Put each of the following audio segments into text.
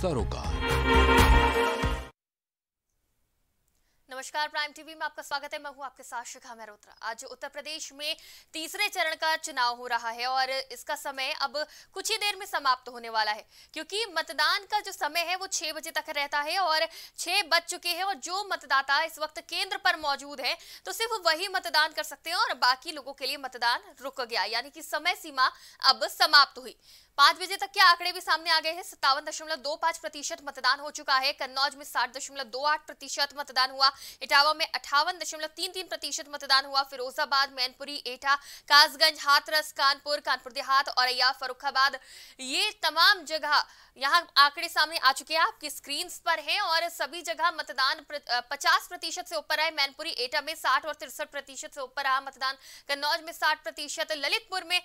सरोकार। नमस्कार prime TV में आपका स्वागत है। मैं हूँ आपके साथ शिखा मेहरोत्रा आज उत्तर प्रदेश में तीसरे चरण का चुनाव हो रहा है और इसका समय अब कुछ ही देर में समाप्त होने वाला है, क्योंकि मतदान का जो समय है वो छह बजे तक रहता है और छह बज चुके हैं और जो मतदाता इस वक्त केंद्र पर मौजूद है तो सिर्फ़ वही मतदान कर सकते हैं और बाकी लोगों के लिए मतदान रुक गया, यानी कि समय सीमा अब समाप्त हुई। पाँच बजे तक के आंकड़े भी सामने आ गए हैं। सत्तावन दशमलव दो पाँच प्रतिशत मतदान हो चुका है। कन्नौज में साठ दशमलव दो आठ प्रतिशत मतदान हुआ। इटावा में अठावन दशमलव तीन तीन प्रतिशत मतदान हुआ। फिरोजाबाद, मैनपुरी, एटा, कासगंज, हाथरस, कानपुर कानपुर देहात और फरुखाबाद ये तमाम जगह यहाँ आंकड़े सामने आ चुके हैं। आपकी स्क्रीन पर है और सभी जगह मतदान पचास प्रतिशत से ऊपर है। मैनपुरी, एटा में साठ और तिरसठ प्रतिशत से ऊपर रहा मतदान। कन्नौज में साठ प्रतिशत, ललितपुर में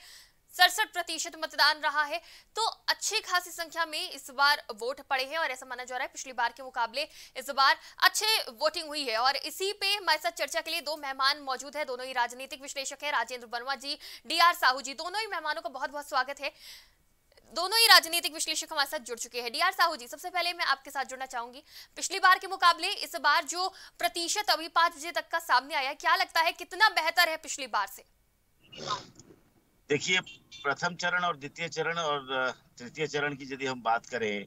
सड़सठ प्रतिशत मतदान रहा है। तो अच्छी खासी संख्या में इस बार वोट पड़े हैं और ऐसा माना जा रहा है पिछली बार के मुकाबले इस बार अच्छे वोटिंग हुई है। और इसी पे हमारे साथ चर्चा के लिए दो मेहमान मौजूद है, दोनों ही राजनीतिक विश्लेषक है, राजेंद्र वर्मा जी, डी आर साहू जी, दोनों ही मेहमानों का बहुत बहुत स्वागत है। दोनों ही राजनीतिक विश्लेषक हमारे साथ जुड़ चुके हैं। डीआर साहू जी, सबसे पहले मैं आपके साथ जुड़ना चाहूँगी। पिछली बार के मुकाबले इस बार जो प्रतिशत अभी पाँच बजे तक का सामने आया, क्या लगता है कितना बेहतर है पिछली बार से? देखिए प्रथम चरण और द्वितीय चरण और तृतीय चरण की यदि हम बात करें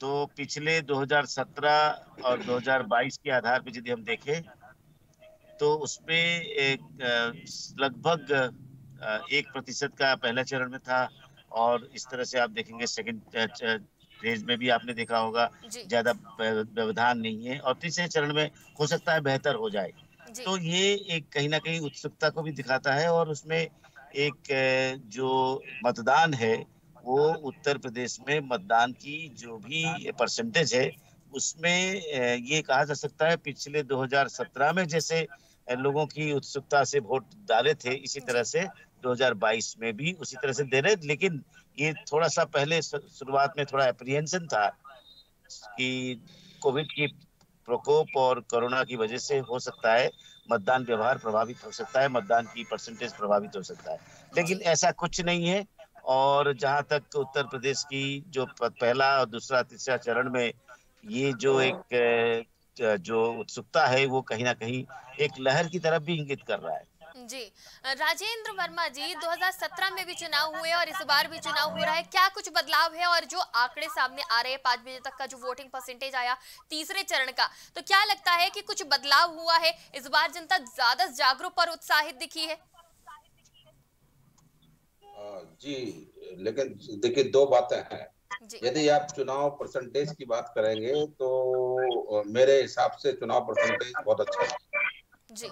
तो पिछले 2017 और 2022 के आधार पर यदि हम देखें तो उसमें लगभग एक प्रतिशत का पहला चरण में था और इस तरह से आप देखेंगे सेकंड फ़ेज़ में भी आपने देखा होगा ज़्यादा व्यवधान नहीं है और तीसरे चरण में हो सकता है बेहतर हो जाए। तो ये एक कहीं ना कहीं उत्सुकता को भी दिखाता है और उसमें एक जो मतदान है, वो उत्तर प्रदेश में मतदान की जो भी परसेंटेज है, उसमें ये कहा जा सकता है पिछले 2017 में जैसे लोगों की उत्सुकता से वोट डाले थे, इसी तरह से 2022 में भी उसी तरह से दे रहे लेकिन ये थोड़ा सा पहले शुरुआत में थोड़ा अप्रिहेंशन था कि कोविड की प्रकोप और कोरोना की वजह से हो सकता है मतदान व्यवहार प्रभावित हो सकता है, मतदान की परसेंटेज प्रभावित हो सकता है। लेकिन ऐसा कुछ नहीं है और जहाँ तक उत्तर प्रदेश की जो पहला और दूसरा, तीसरा चरण में ये जो एक जो उत्सुकता है, वो कहीं ना कहीं एक लहर की तरफ़ भी इंगित कर रहा है। जी। राजेंद्र वर्मा जी 2017 में भी चुनाव हुए और इस बार भी चुनाव हो रहा है। क्या कुछ बदलाव है और जो आंकड़े सामने आ रहे हैं पाँच बजे तक का जो वोटिंग परसेंटेज आया तीसरे चरण का तो क्या लगता है कि कुछ बदलाव हुआ है? इस बार जनता ज़्यादा जागरूक और उत्साहित दिखी है। जी लेकिन देखिए दो बातें हैं। यदि आप चुनाव परसेंटेज की बात करेंगे तो मेरे हिसाब से चुनाव परसेंटेज बहुत अच्छा है। जी।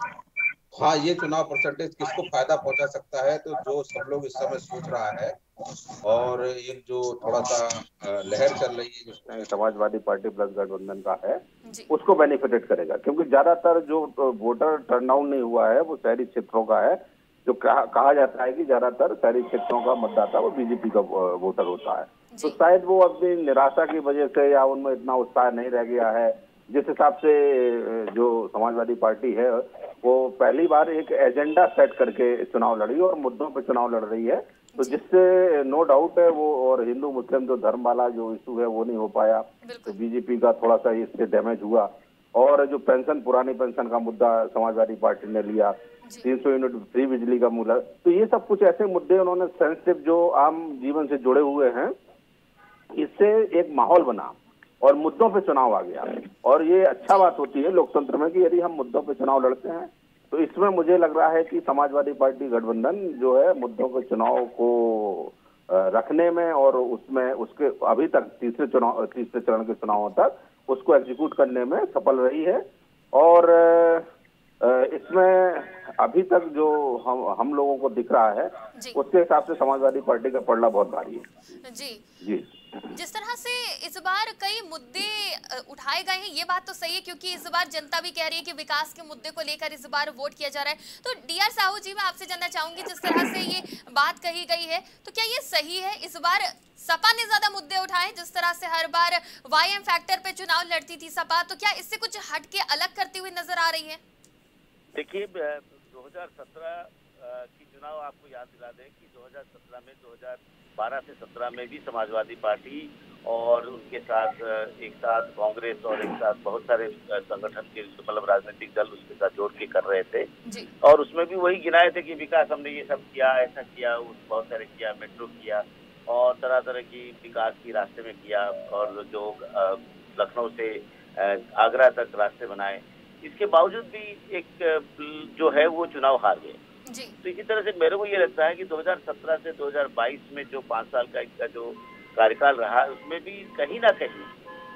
हाँ ये चुनाव परसेंटेज किसको फ़ायदा पहुँचा सकता है तो जो सब लोग इस समय सोच रहा है और एक जो थोड़ा सा लहर चल रही है जिसमें समाजवादी पार्टी प्लस गठबंधन का है उसको बेनिफिटेड करेगा क्योंकि ज़्यादातर जो वोटर टर्नआउट नहीं हुआ है वो शहरी क्षेत्रों का है जो कहा, कहा जाता है कि ज़्यादातर शहरी क्षेत्रों का मतदाता वो बीजेपी का वोटर होता है। तो शायद वो अपनी निराशा की वजह से या उनमें इतना उत्साह नहीं रह गया है जिस हिसाब से जो समाजवादी पार्टी है वो पहली बार एक एजेंडा सेट करके चुनाव लड़ी और मुद्दों पर चुनाव लड़ रही है। तो जिससे नो डाउट है वो और हिंदू मुस्लिम जो धर्म वाला जो इशू है वो नहीं हो पाया। तो बीजेपी का थोड़ा सा इससे डैमेज हुआ। और जो पेंशन पुरानी पेंशन का मुद्दा समाजवादी पार्टी ने लिया तीन सौ यूनिट फ्री बिजली का मुद्दा। तो ये सब कुछ ऐसे मुद्दे उन्होंने सेंसिटिव जो आम जीवन से जुड़े हुए हैं इससे एक माहौल बना। और मुद्दों पे चुनाव आ गया। और ये अच्छा बात होती है लोकतंत्र में कि यदि हम मुद्दों पे चुनाव लड़ते हैं तो इसमें मुझे लग रहा है कि समाजवादी पार्टी गठबंधन जो है मुद्दों के चुनाव को रखने में और उसमें उसके अभी तक तीसरे चुनाव तीसरे चरण के चुनावों तक उसको एग्जीक्यूट करने में सफल रही है। और इसमें अभी तक जो हम हम लोगों को दिख रहा है उसके हिसाब से समाजवादी पार्टी का पड़ना बहुत भारी है। जी। जी। जिस तरह से इस बार कई मुद्दे उठाए गए हैं, ये बात तो सही है, क्योंकि इस बार जनता भी कह रही है कि विकास के मुद्दे को लेकर इस बार वोट किया जा रहा है। तो डीआर साहू जी, मैं आपसे जानना चाहूँगी, जिस तरह से ये बात कही गई है तो क्या ये सही है? इस बार सपा ने ज़्यादा मुद्दे उठाए, जिस तरह से हर बार वाई फैक्टर पे चुनाव लड़ती थी सपा तो क्या इससे कुछ हट के अलग करती हुई नज़र आ रही है? देखिए 2017 की चुनाव आपको याद दिला दें कि 2017 में 2012 से 17 में भी समाजवादी पार्टी और उनके साथ एक साथ कांग्रेस और एक साथ बहुत सारे संगठन के मतलब राजनीतिक दल उसके साथ जोड़ के कर रहे थे। और उसमें भी वही गिनाए थे कि विकास हमने ये सब किया ऐसा किया उस बहुत सारे किया मेट्रो किया और तरह तरह की विकास की रास्ते में किया और जो लखनऊ से आगरा तक रास्ते बनाए। इसके बावजूद भी एक जो है वो चुनाव हार गए। तो इसी तरह से मेरे को ये लगता है कि 2017 से 2022 में जो पाँच साल का इसका जो कार्यकाल रहा उसमें भी कहीं ना कहीं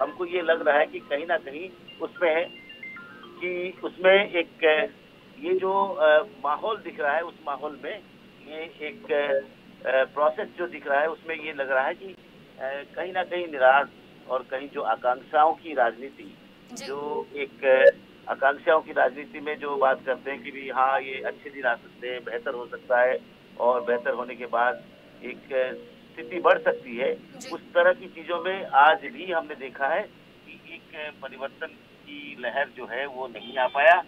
हमको ये लग रहा है कि कहीं ना कहीं उसमें है कि उसमें एक ये जो माहौल दिख रहा है उस माहौल में ये एक प्रोसेस जो दिख रहा है उसमें ये लग रहा है कि कहीं ना कहीं निराश और कहीं जो आकांक्षाओं की राजनीति जो एक आकांक्षाओं की राजनीति में जो बात करते हैं कि भी हाँ ये अच्छे दिन आ सकते हैं बेहतर हो सकता है और बेहतर होने के बाद एक स्थिति बढ़ सकती है। उस तरह की चीज़ों में आज भी हमने देखा है कि एक परिवर्तन की लहर जो है वो नहीं आ पाया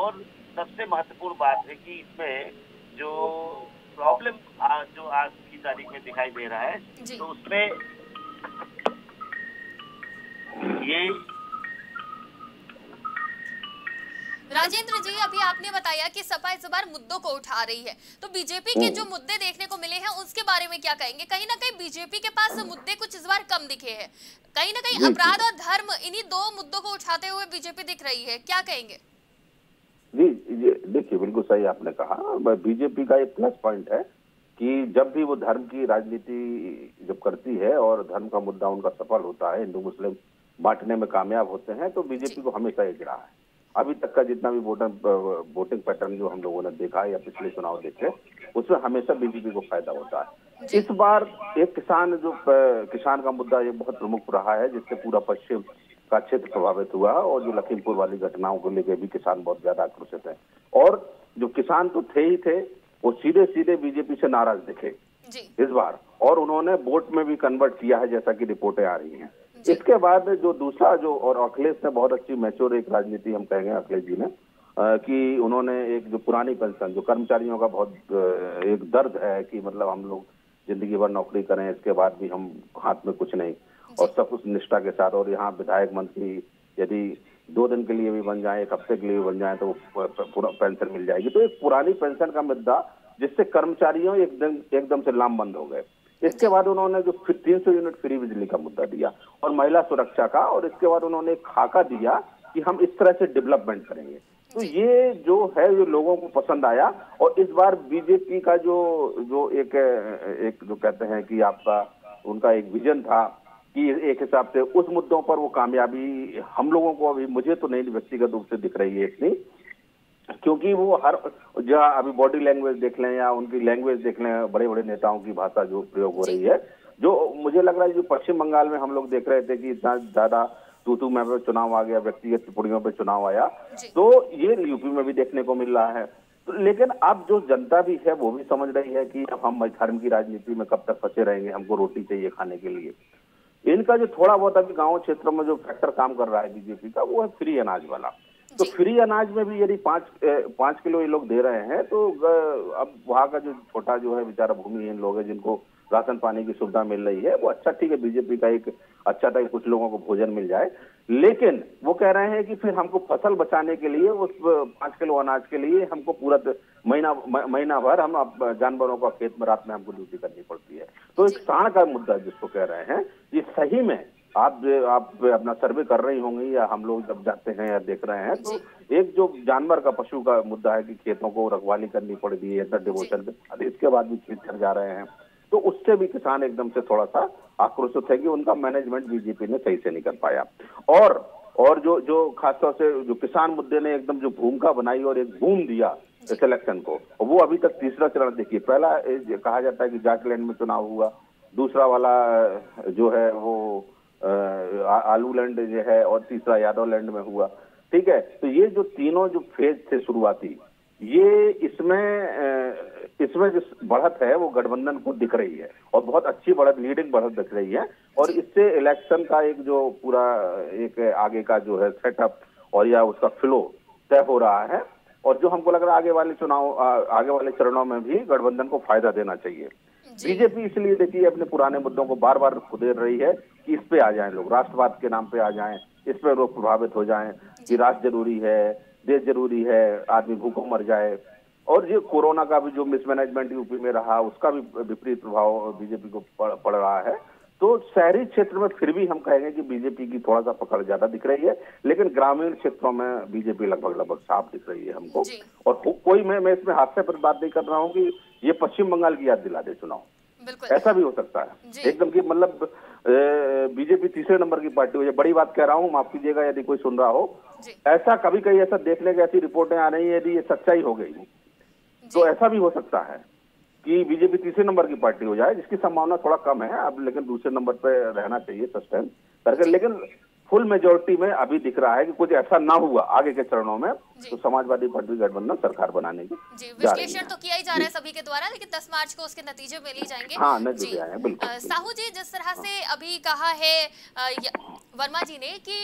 और सबसे महत्वपूर्ण बात है कि इसमें जो प्रॉब्लम जो आज की तारीख में दिखाई दे रहा है तो उसमें ये राजेंद्र जी अभी आपने बताया कि सपा इस बार मुद्दों को उठा रही है। तो बीजेपी के जो मुद्दे देखने को मिले हैं उसके बारे में क्या कहेंगे? कहीं ना कहीं बीजेपी के पास मुद्दे कुछ इस बार कम दिखे हैं। कहीं ना कहीं अपराध और धर्म इन्हीं दो मुद्दों को उठाते हुए बीजेपी दिख रही है। क्या कहेंगे? जी देखिए बिल्कुल सही आपने कहा। बीजेपी का एक प्लस पॉइंट है कि जब भी वो धर्म की राजनीति जब करती है और धर्म का मुद्दा उनका सफल होता है हिंदू मुस्लिम बांटने में कामयाब होते हैं तो बीजेपी को हमेशा ये गिरा है। अभी तक का जितना भी वोटर वोटिंग पैटर्न जो हम लोगों ने देखा है या पिछले चुनाव देखे उसमें हमेशा बीजेपी को फ़ायदा होता है। इस बार एक किसान जो किसान का मुद्दा ये बहुत प्रमुख रहा है जिससे पूरा पश्चिम का क्षेत्र प्रभावित हुआ और जो लखीमपुर वाली घटनाओं को लेकर भी किसान बहुत ज़्यादा आक्रोशित है। और जो किसान तो थे ही थे वो सीधे सीधे बीजेपी से नाराज़ दिखे इस बार। और उन्होंने वोट में भी कन्वर्ट किया है जैसा कि रिपोर्टें आ रही हैं। इसके बाद जो दूसरा जो और अखिलेश ने बहुत अच्छी मैच्योर एक राजनीति हम कहेंगे अखिलेश जी ने कि उन्होंने एक जो पुरानी पेंशन जो कर्मचारियों का बहुत एक दर्द है कि मतलब हम लोग ज़िंदगी भर नौकरी करें इसके बाद भी हम हाथ में कुछ नहीं। और सब कुछ निष्ठा के साथ और यहाँ विधायक मंत्री यदि दो दिन के लिए भी बन जाए एक हफ़्ते के लिए भी बन जाए तो पूरा पेंशन मिल जाएगी। तो एक पुरानी पेंशन का मुद्दा जिससे कर्मचारियों एकदम एकदम से लामबंद हो गए। इसके बाद उन्होंने जो तीन सौ यूनिट फ्री बिजली का मुद्दा दिया और महिला सुरक्षा का, और इसके बाद उन्होंने खाका दिया कि हम इस तरह से डेवलपमेंट करेंगे। तो ये जो है जो लोगों को पसंद आया और इस बार बीजेपी का जो जो एक एक जो कहते हैं कि आपका, उनका एक विजन था कि एक हिसाब से उस मुद्दों पर वो कामयाबी हम लोगों को अभी, मुझे तो नहीं व्यक्तिगत रूप से दिख रही है इतनी क्योंकि वो हर जहाँ अभी बॉडी लैंग्वेज देख लें या उनकी लैंग्वेज देख लें बड़े बड़े नेताओं की भाषा जो प्रयोग हो रही है जो मुझे लग रहा है जो पश्चिम बंगाल में हम लोग देख रहे थे कि इतना ज़्यादा तू तू में चुनाव आ गया व्यक्तिगत टिप्पणियों पे चुनाव आया तो ये यूपी में भी देखने को मिल रहा है। तो लेकिन अब जो जनता भी है वो भी समझ रही है कि अब हम धर्म की राजनीति में कब तक फंसे रहेंगे हमको रोटी चाहिए खाने के लिए। इनका जो थोड़ा बहुत अभी गाँव क्षेत्र में जो फैक्टर काम कर रहा है बीजेपी का वो है फ्री अनाज वाला। तो फ्री अनाज में भी यदि पाँच पाँच किलो ये लोग दे रहे हैं तो अब वहाँ का जो छोटा जो है बेचारा भूमिहीन लोग है जिनको राशन पानी की सुविधा मिल रही है वो अच्छा ठीक है बीजेपी का एक अच्छा था कि कुछ लोगों को भोजन मिल जाए। लेकिन वो कह रहे हैं कि फिर हमको फ़सल बचाने के लिए उस पाँच किलो अनाज के लिए हमको पूरा महीना महीना भर हम जानवरों का खेत में रात में हमको ड्यूटी करनी पड़ती है। तो एक साण का मुद्दा जिसको कह रहे हैं ये सही में आप आप अपना सर्वे कर रही होंगी या हम लोग जब जाते हैं या देख रहे हैं तो एक जो जानवर का पशु का मुद्दा है कि खेतों को रखवाली करनी पड़ रही है डिवोशन इसके बाद भी खेत कर जा रहे हैं तो उससे भी किसान एकदम से थोड़ा सा आक्रोशित है कि उनका मैनेजमेंट बीजेपी ने सही से नहीं कर पाया। और और जो जो खासतौर से जो किसान मुद्दे ने एकदम जो भूमिका बनाई और एक बूम दिया सिलेक्शन को वो अभी तक तीसरा चरण देखिए पहला कहा जाता है कि जाटलैंड में चुनाव हुआ दूसरा वाला जो है वो आलू लैंड जो है और तीसरा यादव लैंड में हुआ। ठीक है? तो ये जो तीनों जो फ़ेज़ थे शुरुआती, ये इसमें इसमें जो बढ़त है, वो गठबंधन को दिख रही है और बहुत अच्छी बढ़त लीडिंग बढ़त दिख रही है और इससे इलेक्शन का एक जो पूरा, एक आगे का जो है सेटअप और या उसका फ्लो तय हो रहा है और जो हमको लग रहा है आगे वाले चुनाव आगे वाले चरणों में भी गठबंधन को फ़ायदा देना चाहिए। बीजेपी इसलिए देखिए अपने पुराने मुद्दों को बार बार खुदेर रही है कि इस पे आ जाएँ लोग राष्ट्रवाद के नाम पे आ जाएँ इस पे लोग प्रभावित हो जाएँ कि राष्ट्र ज़रूरी है देश ज़रूरी है आदमी भूखों मर जाए। और ये कोरोना का भी जो मिसमैनेजमेंट यूपी में रहा उसका भी विपरीत प्रभाव बीजेपी को पड़, रहा है। तो शहरी क्षेत्र में फिर भी हम कहेंगे कि बीजेपी की थोड़ा सा पकड़ ज़्यादा दिख रही है लेकिन ग्रामीण क्षेत्रों में बीजेपी लगभग लगभग साफ़ दिख रही है हमको। और कोई मैं मैं इसमें हादसे पर बात नहीं कर रहा हूँ कि ये पश्चिम बंगाल की याद दिला दे चुनाव ऐसा भी हो सकता है। एकदम की मतलब बीजेपी तीसरे नंबर की पार्टी हो जाए बड़ी बात कह रहा हूँ माफ़ कीजिएगा यदि कोई सुन रहा हो। ऐसा कभी कहीं ऐसा देखने की ऐसी रिपोर्टें आ रही है यदि ये सच्चाई हो गई तो ऐसा भी हो सकता है कि बीजेपी तीसरे नंबर की पार्टी हो जाए जिसकी संभावना थोड़ा कम है अब लेकिन दूसरे नंबर पे रहना चाहिए सस्टेन करके। लेकिन फुल मेजोरिटी में अभी दिख रहा है कि कुछ ऐसा ना हुआ आगे के चरणों में तो समाजवादी पार्टी गठबंधन सरकार बनाने की विश्लेषण तो किया ही जा रहा है सभी के द्वारा लेकिन 10 मार्च को उसके नतीजे मिल ही जाएँगे। हाँ नतीजे आए बिल्कुल। साहू जी जिस तरह से अभी कहा है वर्मा जी ने कि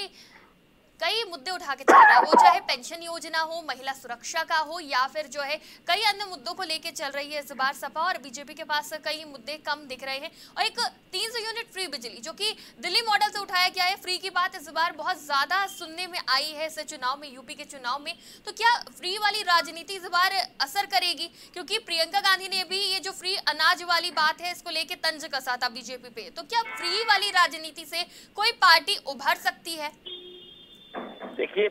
कई मुद्दे उठा के चल रहा है। वो चाहे पेंशन योजना हो, महिला सुरक्षा का हो, या फिर जो है कई अन्य मुद्दों को लेके चल रही है इस बार सपा और बीजेपी के पास कई मुद्दे कम दिख रहे हैं। और एक 300 यूनिट फ्री बिजली, जो कि दिल्ली मॉडल से उठाया गया है। फ्री की बात इस बार बहुत ज़्यादा सुनने में आई है इस चुनाव में, यूपी के चुनाव में। तो क्या फ्री वाली राजनीति इस बार असर करेगी? क्योंकि प्रियंका गांधी ने भी ये जो फ्री अनाज वाली बात है, इसको लेके तंज कसा था बीजेपी पे। तो क्या फ्री वाली राजनीति से कोई पार्टी उभर सकती है? देखिए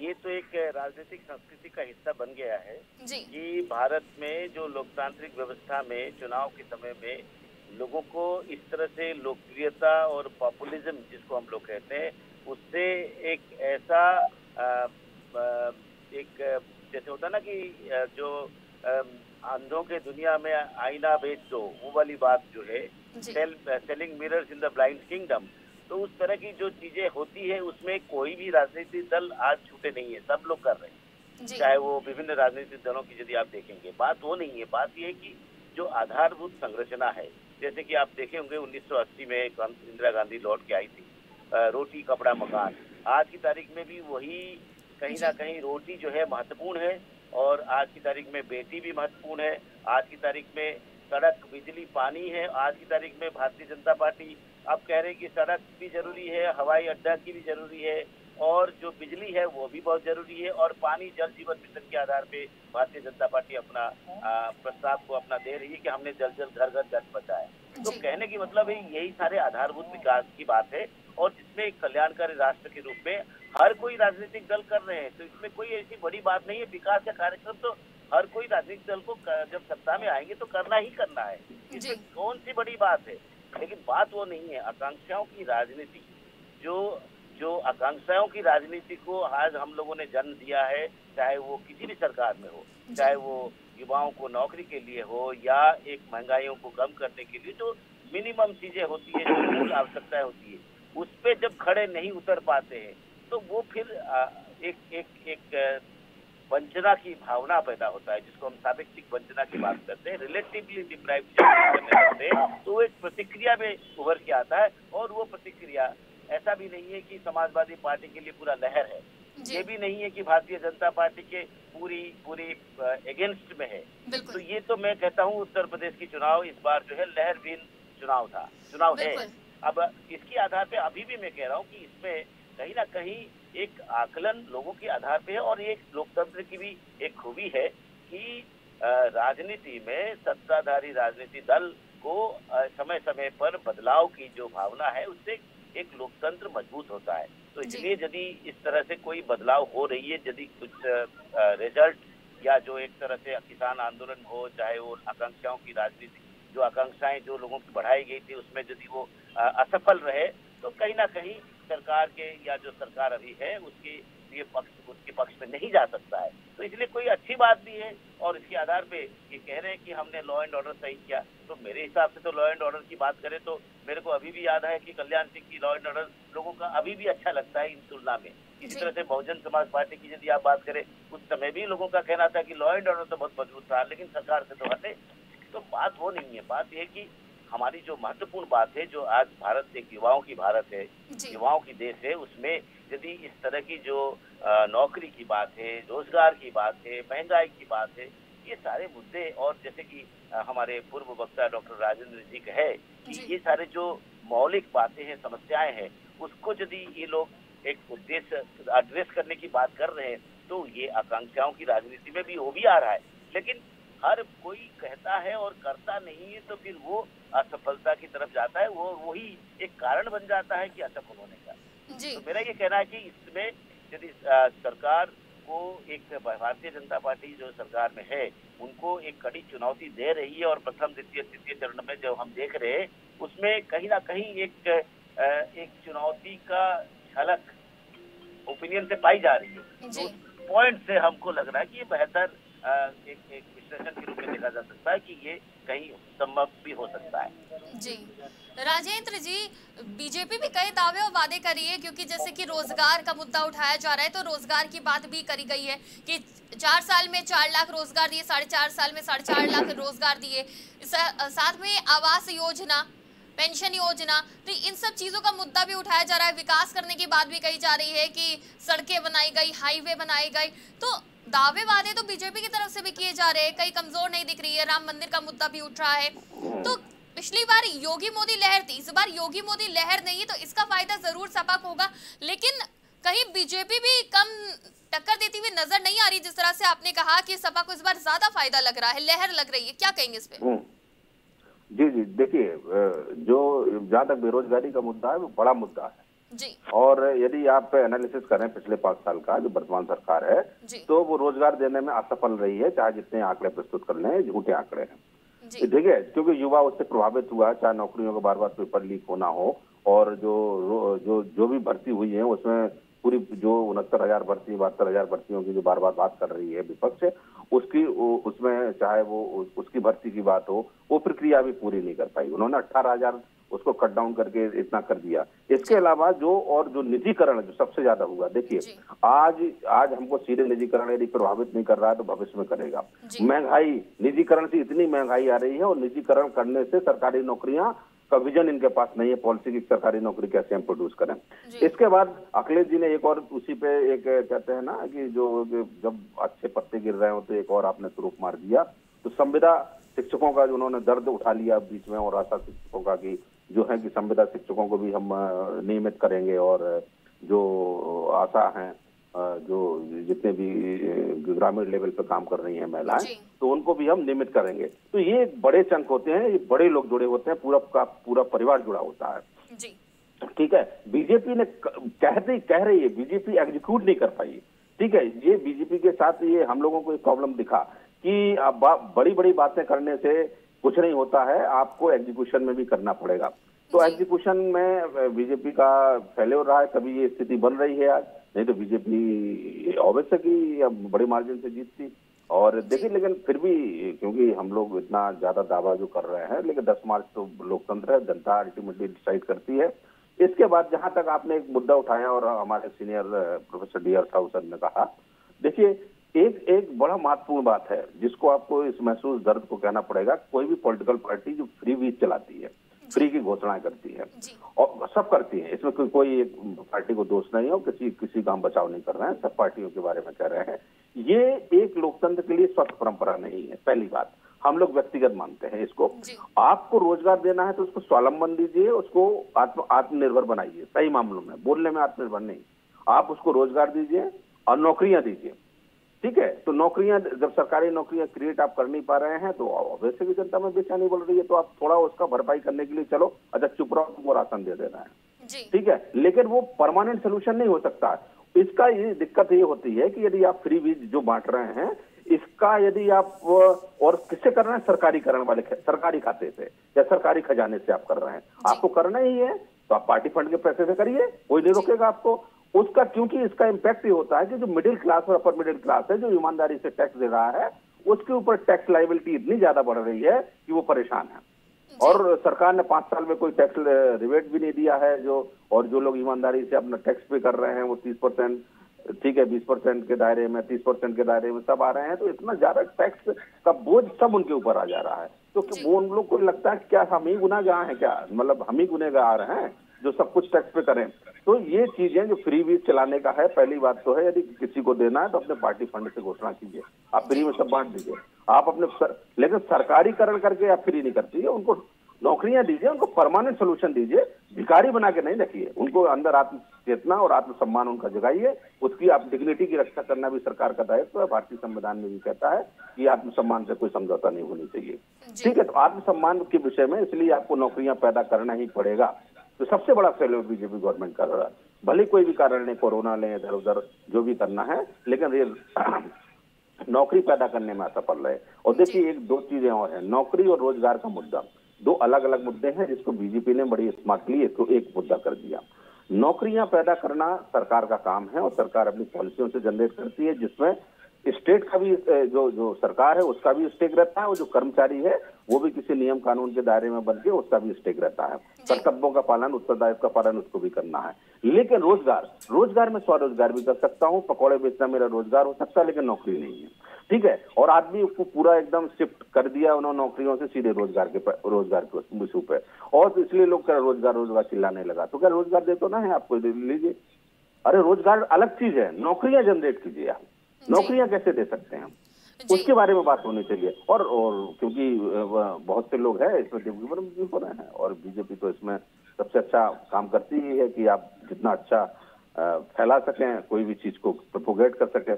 ये तो एक राजनीतिक संस्कृति का हिस्सा बन गया है कि भारत में जो लोकतांत्रिक व्यवस्था में चुनाव के समय में लोगों को इस तरह से लोकप्रियता और पॉपुलिज्म जिसको हम लोग कहते हैं उससे एक ऐसा एक जैसे होता ना कि जो अंधों के दुनिया में आईना बेच दो वो वाली बात जो है sell, selling mirrors in the blind kingdom तो उस तरह की जो चीज़ें होती है उसमें कोई भी राजनीतिक दल आज छूटे नहीं है। सब लोग कर रहे हैं। चाहे वो विभिन्न राजनीतिक दलों की यदि आप देखेंगे। बात वो नहीं है। बात ये है कि जो आधारभूत संरचना है जैसे कि आप देखे होंगे 1980 में इंदिरा गांधी लौट के आई थी। रोटी कपड़ा मकान। आज की तारीख में भी वही कहीं ना कहीं रोटी जो है महत्वपूर्ण है और आज की तारीख में बेटी भी महत्वपूर्ण है। आज की तारीख में सड़क बिजली पानी है। आज की तारीख में भारतीय जनता पार्टी अब कह रहे हैं कि सड़क भी ज़रूरी है हवाई अड्डा की भी ज़रूरी है और जो बिजली है वो भी बहुत ज़रूरी है और पानी जल जीवन मिशन के आधार पे भारतीय जनता पार्टी अपना प्रस्ताव को अपना दे रही है कि हमने जल जल घर घर जल बचाए तो कहने की मतलब है यही सारे आधारभूत विकास की बात है और जिसमें एक कल्याणकारी राष्ट्र के रूप में हर कोई राजनीतिक दल कर रहे हैं तो इसमें कोई ऐसी बड़ी बात नहीं है विकास का कार्यक्रम तो हर कोई राजनीतिक दल को जब सत्ता में आएँगे तो करना ही करना है। इसमें कौन सी बड़ी बात है? लेकिन बात वो नहीं है। आकांक्षाओं की राजनीति जो जो आकांक्षाओं की राजनीति को आज हम लोगों ने जन्म दिया है चाहे वो किसी भी सरकार में हो चाहे वो युवाओं को नौकरी के लिए हो या एक महंगाइयों को कम करने के लिए जो मिनिमम चीज़ें होती है जो मूल आवश्यकताएँ होती है उस पर जब खड़े नहीं उतर पाते हैं तो वो फिर एक एक एक वंचना की भावना पैदा होता है जिसको हम सापेक्षिक वंचना की बात करते हैं। रिलेटिवली डिप्राइव करने लगते हैं तो वो एक प्रतिक्रिया में उभर के आता है और वो प्रतिक्रिया ऐसा भी नहीं है कि समाजवादी पार्टी के लिए पूरा लहर है। ये भी नहीं है कि भारतीय जनता पार्टी के पूरी पूरी अगेंस्ट में है। तो ये तो मैं कहता हूँ उत्तर प्रदेश की चुनाव इस बार जो है लहरविहीन चुनाव था चुनाव है। अब इसके आधार पे अभी भी मैं कह रहा हूँ कि इसमें कहीं ना कहीं एक आकलन लोगों के आधार पे है और एक लोकतंत्र की भी एक खूबी है कि राजनीति में सत्ताधारी राजनीति दल को समय समय पर बदलाव की जो भावना है उससे एक लोकतंत्र मज़बूत होता है। तो इसलिए यदि इस तरह से कोई बदलाव हो रही है यदि कुछ रिज़ल्ट या जो एक तरह से किसान आंदोलन हो चाहे वो आकांक्षाओं की राजनीति जो आकांक्षाएँ जो लोगों की बढ़ाई गई थी उसमें यदि वो असफल रहे तो कहीं ना कहीं सरकार के या जो सरकार अभी है उसके लिए पक्ष उसके पक्ष में नहीं जा सकता है। तो इसलिए कोई अच्छी बात भी है और इसके आधार पे ये कह रहे हैं कि हमने लॉ एंड ऑर्डर सही किया। तो मेरे हिसाब से तो लॉ एंड ऑर्डर की बात करें तो मेरे को अभी भी याद है कि कल्याण सिंह की लॉ एंड ऑर्डर लोगों का अभी भी अच्छा लगता है इन तुलना में। इसी तरह से बहुजन समाज पार्टी की यदि आप बात करें उस समय भी लोगों का कहना था कि लॉ एंड ऑर्डर तो बहुत मज़बूत था लेकिन सरकार से तो हटे। तो बात वो नहीं है। बात यह की हमारी जो महत्वपूर्ण बात है जो आज भारत एक युवाओं की भारत है युवाओं की देश है उसमें यदि इस तरह की जो नौकरी की बात है रोज़गार की बात है महँगाई की बात है ये सारे मुद्दे और जैसे कि हमारे पूर्व वक्ता डॉक्टर राजेंद्र जी कहे कि ये सारे जो मौलिक बातें हैं समस्याएँ हैं उसको यदि ये लोग एक उद्देश्य एड्रेस करने की बात कर रहे हैं तो ये आकांक्षाओं की राजनीति में भी वो भी आ रहा है। लेकिन हर कोई कहता है और करता नहीं है तो फिर वो असफलता की तरफ़ जाता है वो वही एक कारण बन जाता है कि असफल होने का। जी। तो मेरा ये कहना है कि इसमें यदि सरकार को एक भारतीय जनता पार्टी जो सरकार में है उनको एक कड़ी चुनौती दे रही है और प्रथम द्वितीय तृतीय चरण में जो हम देख रहे हैं उसमें कहीं ना कहीं एक एक चुनौती का झलक ओपिनियन से पाई जा रही है। तो पॉइंट से हमको लग रहा है कि ये बेहतर एक एक विश्लेषण के रूप में देखा जा सकता है कि ये कहीं संभव भी हो सकता है। जी। राजेंद्र जी, बीजेपी भी कई दावे और वादे करी है, क्योंकि जैसे कि रोज़गार का मुद्दा उठाया जा रहा है तो रोज़गार की बात भी करी गई है कि चार साल में चार लाख रोज़गार दिए, साढ़े चार साल में साढ़े चार लाख रोज़गार दिए। साथ में आवास योजना, पेंशन योजना तो इन सब चीज़ों का मुद्दा भी उठाया जा रहा है। विकास करने की बात भी कही जा रही है कि सड़कें बनाई गई, हाईवे बनाई गई तो दावे वादे तो बीजेपी की तरफ़ से भी किए जा रहे हैं। कई कमज़ोर नहीं दिख रही है। राम मंदिर का मुद्दा भी उठ रहा है। तो पिछली बार योगी मोदी लहर थी। इस बार योगी मोदी लहर नहीं है तो इसका फ़ायदा ज़रूर सपा को होगा। लेकिन कहीं बीजेपी भी कम टक्कर देती हुई नज़र नहीं आ रही, जिस तरह से आपने कहा कि सपा को इस बार ज़्यादा फ़ायदा लग रहा है, लहर लग रही है। क्या कहेंगे इस पे? हम्म। जी जी, देखिए जो जहाँ तक बेरोजगारी का मुद्दा है, वो बड़ा मुद्दा है। जी। और यदि आप एनालिसिस करें पिछले पाँच साल का जो वर्तमान सरकार है तो वो रोज़गार देने में असफल रही है चाहे जितने आंकड़े प्रस्तुत कर लें झूठे आंकड़े हैं। ठीक है क्योंकि युवा उससे प्रभावित हुआ चाहे नौकरियों का बार बार पेपर लीक होना हो और जो जो जो भी भर्ती हुई है उसमें पूरी जो उनहत्तर हज़ार भर्ती बहत्तर हज़ार भर्तियों की जो बार बार बात कर रही है विपक्ष उसकी उसमें चाहे वो उसकी भर्ती की बात हो वो प्रक्रिया भी पूरी नहीं कर पाई। उन्होंने अट्ठारह हज़ार उसको कट डाउन करके इतना कर दिया। इसके अलावा जो और जो निजीकरण जो सबसे ज़्यादा हुआ देखिए आज आज हमको सीधे निजीकरण यदि प्रभावित नहीं कर रहा है तो भविष्य में करेगा। महँगाई निजीकरण से इतनी महँगाई आ रही है और निजीकरण करने से सरकारी नौकरियाँ का विजन इनके पास नहीं है पॉलिसी की सरकारी नौकरी कैसे हम प्रोड्यूस करें? इसके बाद अखिलेश जी ने एक और उसी पे एक कहते हैं ना कि जो जब अच्छे पत्ते गिर रहे हो तो एक और आपने स्वरूप मार दिया तो संविदा शिक्षकों का जो उन्होंने दर्द उठा लिया बीच में और आशा शिक्षकों का की जो है कि संविदा शिक्षकों को भी हम नियमित करेंगे और जो आशा है जो जितने भी ग्रामीण लेवल पर काम कर रही हैं महिलाएँ तो उनको भी हम नियमित करेंगे। तो ये बड़े चंक होते हैं ये बड़े लोग जुड़े होते हैं पूरा का पूरा परिवार जुड़ा होता है। ठीक है? बीजेपी ने कहते कह रही है बीजेपी एग्जीक्यूट नहीं कर पाई। ठीक है? ये बीजेपी के साथ ये हम लोगों को एक प्रॉब्लम दिखा कि बड़ी बड़ी बातें करने से कुछ नहीं होता है आपको एग्जीक्यूशन में भी करना पड़ेगा। तो एग्जीक्यूशन में बीजेपी का फेल्योर रहा है कभी ये स्थिति बन रही है आज। नहीं तो बीजेपी ऑब्वियस की बड़ी मार्जिन से जीतती। और देखिए लेकिन फिर भी क्योंकि हम लोग इतना ज़्यादा दावा जो कर रहे हैं लेकिन 10 मार्च तो लोकतंत्र है जनता अल्टीमेटली डिसाइड करती है। इसके बाद जहाँ तक आपने एक मुद्दा उठाया और हमारे senior professor D R Sahu sir ने कहा देखिए एक एक बड़ा महत्वपूर्ण बात है जिसको आपको इस महसूस दर्द को कहना पड़ेगा कोई भी पॉलिटिकल पार्टी जो फ्री वीज चलाती है फ्री की घोषणाएँ करती है। और सब करती है। इसमें कोई कोई एक पार्टी को दोष नहीं हो किसी किसी का हम बचाव नहीं कर रहे हैं। सब पार्टियों के बारे में कह रहे हैं। ये एक लोकतंत्र के लिए स्वस्थ परंपरा नहीं है। पहली बात हम लोग व्यक्तिगत मानते हैं इसको। आपको रोज़गार देना है तो उसको स्वावलंबन दीजिए उसको आत्म आत्मनिर्भर बनाइए। सही मामलों में बोलने में आत्मनिर्भर नहीं। आप उसको रोज़गार दीजिए और नौकरियाँ दीजिए। ठीक है तो नौकरियाँ जब सरकारी नौकरियाँ क्रिएट आप कर नहीं पा रहे हैं तो वैसे भी जनता में बेचैनी बोल रही है तो आप थोड़ा उसका भरपाई करने के लिए चलो। अच्छा चुप रहो तुमको राशन दे देना है। ठीक है लेकिन वो परमानेंट सोल्यूशन नहीं हो सकता। इसका ये दिक्कत ये होती है कि यदि आप फ्री बीज जो बांट रहे हैं इसका यदि आप और किससे कर रहे हैं? सरकारी सरकारीकरण वाले सरकारी खाते से या सरकारी खजाने से आप कर रहे हैं। आपको करना ही है तो आप पार्टी फंड के पैसे से करिए कोई नहीं रोकेगा आपको। उसका क्योंकि इसका इम्पैक्ट ये होता है कि जो मिडिल क्लास और अपर मिडिल क्लास है जो ईमानदारी से टैक्स दे रहा है उसके ऊपर टैक्स लाइबिलिटी इतनी ज़्यादा बढ़ रही है कि वो परेशान है। और सरकार ने पाँच साल में कोई टैक्स रिवेट भी नहीं दिया है जो और जो लोग ईमानदारी से अपना टैक्स पे कर रहे हैं वो तीस परसेंट ठीक है बीस परसेंट के दायरे में तीस परसेंट के दायरे में सब आ रहे हैं तो इतना ज़्यादा टैक्स का बोझ सब उनके ऊपर आ जा रहा है। तो वो उन लोग को लगता है क्या हम ही गुना गुनागार हैं क्या मतलब हम ही गुनेगार हैं? जो सब कुछ टैक्स पे करें। तो ये चीज़ें जो फ्री वीज चलाने का है पहली बात तो है यदि किसी को देना है तो अपने पार्टी फंड से घोषणा कीजिए। आप फ्री में सब बांट दीजिए। आप अपने सर, लेकिन सरकारीकरण करके आप फ्री नहीं करती है उनको नौकरियाँ दीजिए उनको परमानेंट सोल्यूशन दीजिए भिकारी बना के नहीं रखिए। उनको अंदर आत्म चेतना और आत्मसम्मान उनका जगाइए उसकी आप डिग्निटी की रक्षा करना भी सरकार का दायित्व है भारतीय संविधान में भी कहता है कि आत्मसम्मान से कोई समझौता नहीं होनी चाहिए। ठीक है तो आत्मसम्मान के विषय में इसलिए आपको नौकरियाँ पैदा करना ही पड़ेगा। तो सबसे बड़ा फेलियर बीजेपी गवर्नमेंट कर रहा है। भले कोई भी कारण नहीं कोरोना ले इधर उधर जो भी करना है लेकिन ये नौकरी पैदा करने में असफल रहे। और देखिए एक दो चीज़ें और है। नौकरी और रोज़गार का मुद्दा। दो अलग अलग मुद्दे हैं जिसको बीजेपी ने बड़ी स्मार्टली एक, एक मुद्दा कर दिया। नौकरियाँ पैदा करना सरकार का काम है और सरकार अपनी पॉलिसियों से जनरेट करती है जिसमें स्टेट का भी जो जो सरकार है उसका भी स्टेक रहता है और जो कर्मचारी है वो भी किसी नियम कानून के दायरे में बन के उसका भी स्टेक रहता है। कर्तव्यों का पालन उत्तरदायित्व का पालन उसको भी करना है। लेकिन रोज़गार रोज़गार में स्वरोजगार भी कर सकता हूँ पकौड़े बेचना मेरा रोज़गार हो सकता है लेकिन नौकरी नहीं है। ठीक है? और आदमी उसको पूरा एकदम शिफ्ट कर दिया उन्होंने नौकरियों से सीधे रोज़गार के रोज़गार के विषय पे और तो इसलिए लोग क्या रोज़गार रोज़गार चिल्लाने लगा। तो क्या रोज़गार दे तो ना है आपको? दे लीजिए। अरे रोज़गार अलग चीज़ है। नौकरियाँ जनरेट कीजिए आप। नौकरियाँ कैसे दे सकते हैं उसके बारे में बात होनी चाहिए। और और क्योंकि बहुत से लोग हैं इसमें भी हो रहे हैं और बीजेपी तो इसमें सबसे अच्छा काम करती ही है कि आप जितना अच्छा फैला सकें कोई भी चीज़ को प्रोपोगेट कर सके।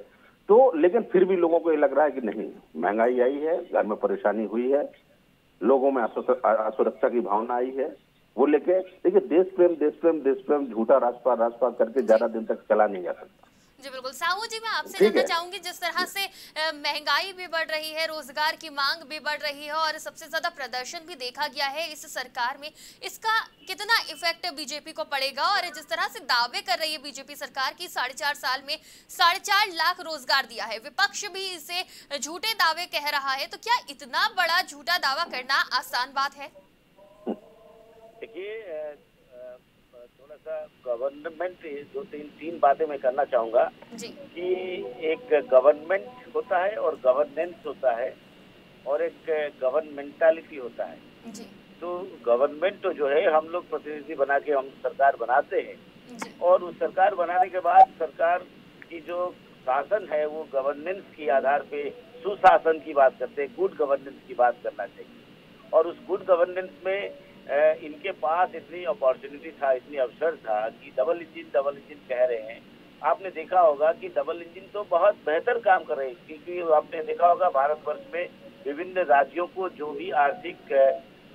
तो लेकिन फिर भी लोगों को ये लग रहा है कि नहीं महँगाई आई है घर में परेशानी हुई है लोगों में असुरक्षा की भावना आई है वो लेके देखिए देश प्रेम देश प्रेम देश प्रेम झूठा राजपाल राजपाल करके ज़्यादा दिन तक चला नहीं जा सकता। जी बिल्कुल। साहू जी मैं आपसे जानना चाहूँगी जिस तरह से महँगाई भी बढ़ रही है रोज़गार की मांग भी बढ़ रही है और सबसे ज़्यादा प्रदर्शन भी देखा गया है इस सरकार में इसका कितना इफ़ेक्ट बीजेपी को पड़ेगा? और जिस तरह से दावे कर रही है बीजेपी सरकार की साढ़े चार साल में साढ़े चार लाख रोज़गार दिया है। विपक्ष भी इसे झूठे दावे कह रहा है तो क्या इतना बड़ा झूठा दावा करना आसान बात है? देखिए सा गवर्नमेंट दो तीन तीन बातें मैं करना चाहूँगा कि एक गवर्नमेंट होता है और गवर्नेंस होता है और एक गवर्नमेंटालिटी होता है। तो गवर्नमेंट तो जो है हम लोग प्रतिनिधि बना के हम सरकार बनाते हैं। और उस सरकार बनाने के बाद सरकार की जो शासन है वो गवर्नेंस के आधार पे सुशासन की बात करते हैं गुड गवर्नेंस की बात करना चाहिए। और उस गुड गवर्नेंस में इनके पास इतनी अपॉर्चुनिटी था इतनी अवसर था कि डबल इंजन डबल इंजन कह रहे हैं। आपने देखा होगा कि डबल इंजन तो बहुत बेहतर काम कर रहे हैं क्योंकि आपने देखा होगा भारतवर्ष में विभिन्न राज्यों को जो भी आर्थिक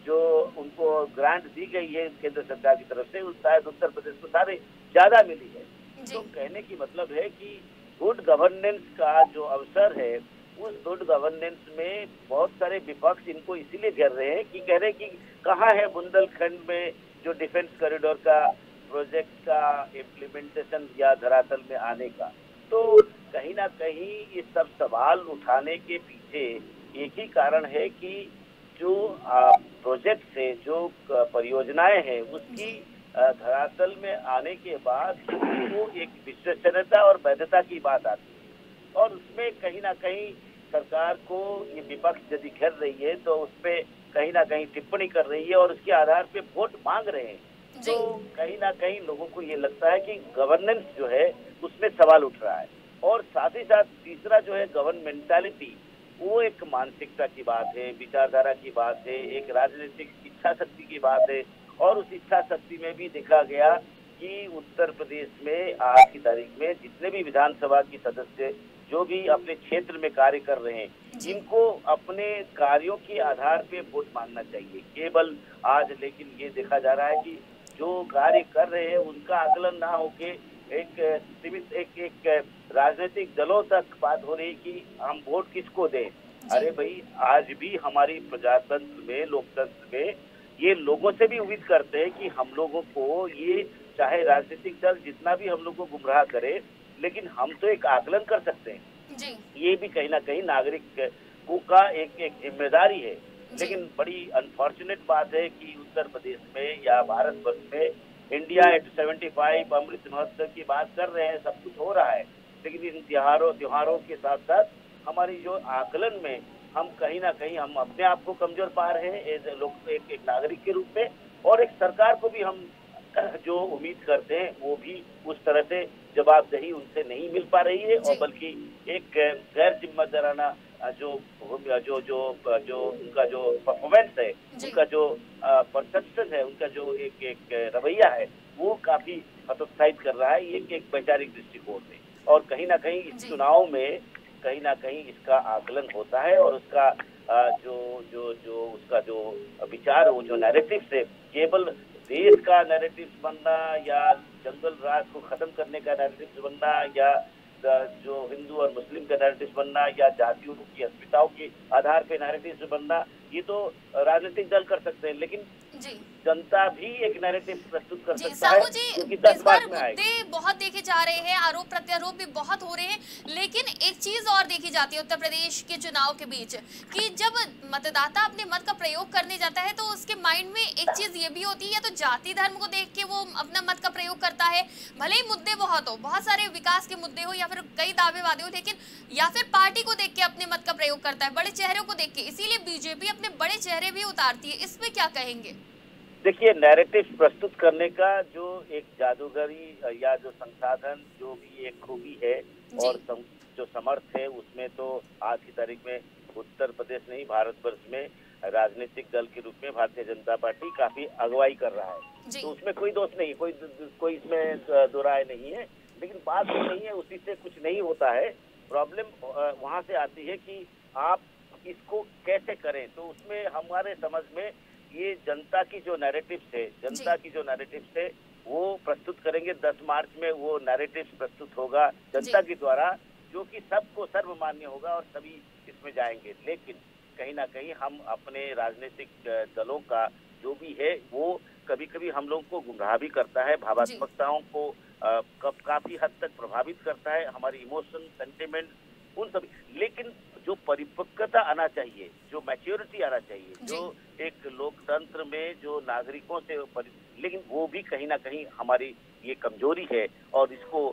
जो उनको ग्रांट दी गई है केंद्र सरकार की तरफ़ से शायद उत्तर प्रदेश को सारे ज़्यादा मिली है। तो कहने की मतलब है कि गुड गवर्नेंस का जो अवसर है उस गुड गवर्नेंस में बहुत सारे विपक्ष इनको इसीलिए घेर रहे हैं कि कह रहे हैं कि कहाँ है बुंदेलखंड में जो डिफेंस कॉरिडोर का प्रोजेक्ट का इम्प्लीमेंटेशन या धरातल में आने का? तो कहीं ना कहीं ये सब सवाल उठाने के पीछे एक ही कारण है कि जो प्रोजेक्ट से जो परियोजनाएँ हैं, उसकी धरातल में आने के बाद वो एक विश्वसनीयता और वैधता की बात आती है। और उसमें कहीं ना कहीं सरकार को ये विपक्ष यदि घेर रही है तो उसपे कहीं ना कहीं टिप्पणी कर रही है और उसके आधार पे वोट मांग रहे हैं। तो कहीं ना कहीं लोगों को ये लगता है कि गवर्नेंस जो है उसमें सवाल उठ रहा है। और साथ ही साथ तीसरा जो है गवर्नमेंटालिटी वो एक मानसिकता की बात है विचारधारा की बात है एक राजनीतिक इच्छा शक्ति की बात है। और उस इच्छा शक्ति में भी देखा गया कि उत्तर प्रदेश में आज की तारीख में जितने भी विधानसभा की सदस्य जो भी अपने क्षेत्र में कार्य कर रहे हैं इनको अपने कार्यों के आधार पे वोट मांगना चाहिए केवल आज लेकिन ये देखा जा रहा है कि जो कार्य कर रहे हैं उनका आकलन ना होके एक सीमित एक एक राजनीतिक दलों तक बात हो रही कि हम वोट किसको दें। अरे भाई आज भी हमारी प्रजातंत्र में लोकतंत्र में ये लोगों से भी उम्मीद करते हैं कि हम लोगों को ये चाहे राजनीतिक दल जितना भी हम लोग को गुमराह करे लेकिन हम तो एक आकलन कर सकते हैं। जी। ये भी कहीं ना कहीं नागरिक का एक एक ज़िम्मेदारी है। लेकिन बड़ी अनफॉर्चुनेट बात है कि उत्तर प्रदेश में या भारत वर्ष में India at seventy five Amrit Mahotsav की बात कर रहे हैं सब कुछ हो रहा है। लेकिन इन त्योहारों त्योहारों के साथ साथ हमारी जो आकलन में हम कहीं ना कहीं हम अपने आप को कमज़ोर पा रहे हैं एज लोग एक, एक नागरिक के रूप में। और एक सरकार को भी हम जो उम्मीद करते हैं वो भी उस तरह से जवाबदेही उनसे नहीं मिल पा रही है और बल्कि एक गैर जिम्मेदाराना जो जो जो जो उनका जो परफॉर्मेंस है उनका जो परसेप्शन है उनका जो एक एक रवैया है वो काफ़ी हतोत्साहित कर रहा है ये एक वैचारिक दृष्टिकोण से। और कहीं ना कहीं इस चुनाव में कहीं ना कहीं इसका आकलन होता है और उसका जो जो जो उसका जो विचार वो जो नैरेटिव से केवल देश का नैरेटिव बनना या जंगल राज को खत्म करने का नैरेटिव बनना या जो हिंदू और मुस्लिम का नैरेटिव बनना या जातियों की अस्मिताओं के आधार पे नैरेटिव बनना, ये तो राजनीतिक दल कर सकते हैं, लेकिन जनता भी एक नैरेटिव प्रस्तुत कर सकता है क्योंकि दस बार मुद्दे बहुत देखे जा रहे हैं आरोप प्रत्यारोप भी बहुत हो रहे हैं लेकिन एक चीज़ और देखी जाती है उत्तर प्रदेश के चुनाव के बीच कि जब मतदाता अपने मत का प्रयोग करने जाता है तो उसके माइंड में एक चीज़ ये भी होती है या तो जाति धर्म को देख के वो अपना मत का प्रयोग करता है भले ही मुद्दे बहुत हो बहुत सारे विकास के मुद्दे हो या फिर कई दावे वादे हो लेकिन या फिर पार्टी को देख के अपने मत का प्रयोग करता है बड़े चेहरों को देख के इसीलिए बीजेपी अपने बड़े चेहरे भी उतारती है इस पे क्या कहेंगे? देखिए नैरेटिव प्रस्तुत करने का जो एक जादूगरी या जो संसाधन जो भी एक खूबी है और सम, जो समर्थ है उसमें तो आज की तारीख में उत्तर प्रदेश नहीं भारत वर्ष में राजनीतिक दल के रूप में भारतीय जनता पार्टी काफ़ी अगुवाई कर रहा है। तो उसमें कोई दोष नहीं कोई कोई इसमें दो राय नहीं है लेकिन बात तो नहीं है उसी से कुछ नहीं होता है। प्रॉब्लम वहाँ से आती है कि आप इसको कैसे करें? तो उसमें हमारे समझ में ये जनता की जो नैरेटिव है जनता की जो नैरेटिव है वो प्रस्तुत करेंगे। 10 मार्च में वो नैरेटिव प्रस्तुत होगा जनता के द्वारा जो कि सबको सर्वमान्य होगा और सभी इसमें जाएँगे। लेकिन कहीं ना कहीं हम अपने राजनीतिक दलों का जो भी है वो कभी कभी हम लोग को गुमराह भी करता है भावात्मकताओं को कब काफ़ी हद तक प्रभावित करता है। हमारी इमोशन सेंटिमेंट उन सभी। लेकिन जो परिपक्वता आना चाहिए जो मैच्योरिटी आना चाहिए जो। एक लोकतंत्र में जो नागरिकों से लेकिन वो भी कहीं ना कहीं हमारी ये कमज़ोरी है और इसको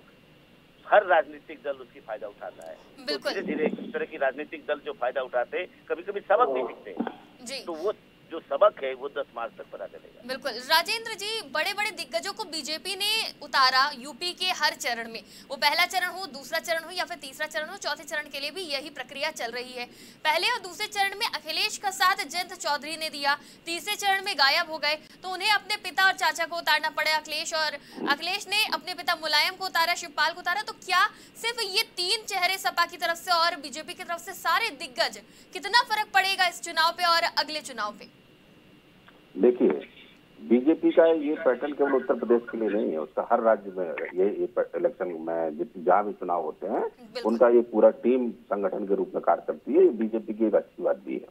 हर राजनीतिक दल उसकी फ़ायदा उठाता है। तो धीरे धीरे इस तरह की राजनीतिक दल जो फ़ायदा उठाते कभी कभी सबक नहीं सीखते। तो वो जो सबक है, वो दस मार्च तक पता चलेगा। बिल्कुल। राजेंद्र जी बड़े बड़े दिग्गजों को बीजेपी ने उतारा यूपी के हर चरण में। वो पहला चरण हो, दूसरा चरण हो, या फिर तीसरा चरण हो, चौथे चरण के लिए भी यही प्रक्रिया चल रही है। पहले और दूसरे चरण में अखिलेश का साथ जयंत चौधरी ने दिया। तीसरे चरण में गायब हो गए। तो उन्हें अपने पिता और चाचा को उतारना पड़े अखिलेश, और अखिलेश ने अपने पिता मुलायम को उतारा, शिवपाल को उतारा। तो क्या सिर्फ़ ये तीन चेहरे सपा की तरफ़ से और बीजेपी की तरफ़ से सारे दिग्गज कितना फ़र्क पड़ेगा इस चुनाव पे और अगले चुनाव पे? देखिए बीजेपी का ये पैटर्न केवल उत्तर प्रदेश के लिए नहीं है उसका हर राज्य में ये, ये इलेक्शन में जहाँ भी चुनाव होते हैं उनका ये पूरा टीम संगठन के रूप में कार्य करती है। ये बीजेपी की एक अच्छी बात भी है।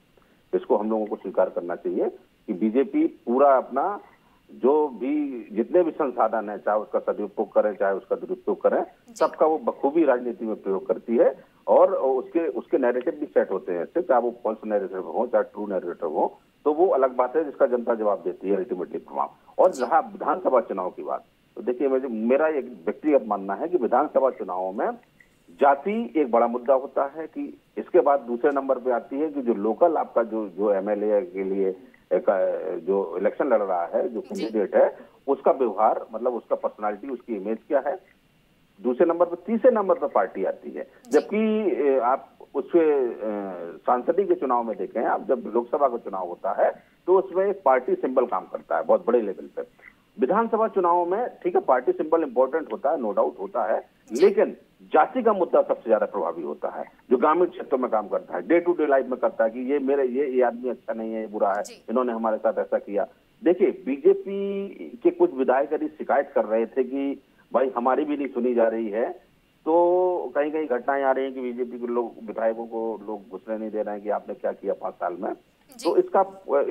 इसको हम लोगों को स्वीकार करना चाहिए कि बीजेपी पूरा अपना जो भी जितने भी संसाधन है चाहे उसका सदुपयोग करें चाहे उसका दुरुपयोग करें सबका वो बखूबी राजनीति में प्रयोग करती है और उसके उसके नैरेटिव भी सेट होते हैं। चाहे वो फॉल्स नैरेटिव हो चाहे ट्रू नैरेटिव हो तो वो अलग बात है जिसका जनता जवाब देती है अल्टीमेटली प्रभाव और जहाँ विधानसभा चुनाव की बात तो देखिए मुझे मेरा एक व्यक्तिगत मानना है कि विधानसभा चुनावों में जाति एक बड़ा मुद्दा होता है कि इसके बाद दूसरे नंबर पे आती है कि जो लोकल आपका जो जो एमएलए के लिए एक, जो इलेक्शन लड़ रहा है जो कैंडिडेट है उसका व्यवहार मतलब उसका पर्सनालिटी उसकी इमेज क्या है? दूसरे नंबर पर तीसरे नंबर पर पार्टी आती है। जबकि आप उसके सांसदी के चुनाव में देखें आप जब लोकसभा का चुनाव होता है तो उसमें एक पार्टी सिंबल काम करता है बहुत बड़े लेवल पे। विधानसभा चुनाव में ठीक है पार्टी सिंबल इंपॉर्टेंट होता है नो डाउट होता है लेकिन जाति का मुद्दा सबसे ज़्यादा प्रभावी होता है जो ग्रामीण क्षेत्रों में काम करता है डे टू डे लाइफ में करता है कि ये मेरे ये ये आदमी अच्छा नहीं है ये बुरा है इन्होंने हमारे साथ ऐसा किया। देखिए बीजेपी के कुछ विधायक यदि शिकायत कर रहे थे कि भाई हमारी भी नहीं सुनी जा रही है। तो कहीं कहीं घटनाएँ आ रही हैं कि बीजेपी के लोग विधायकों को लोग घुसने नहीं दे रहे हैं कि आपने क्या किया पाँच साल में। तो इसका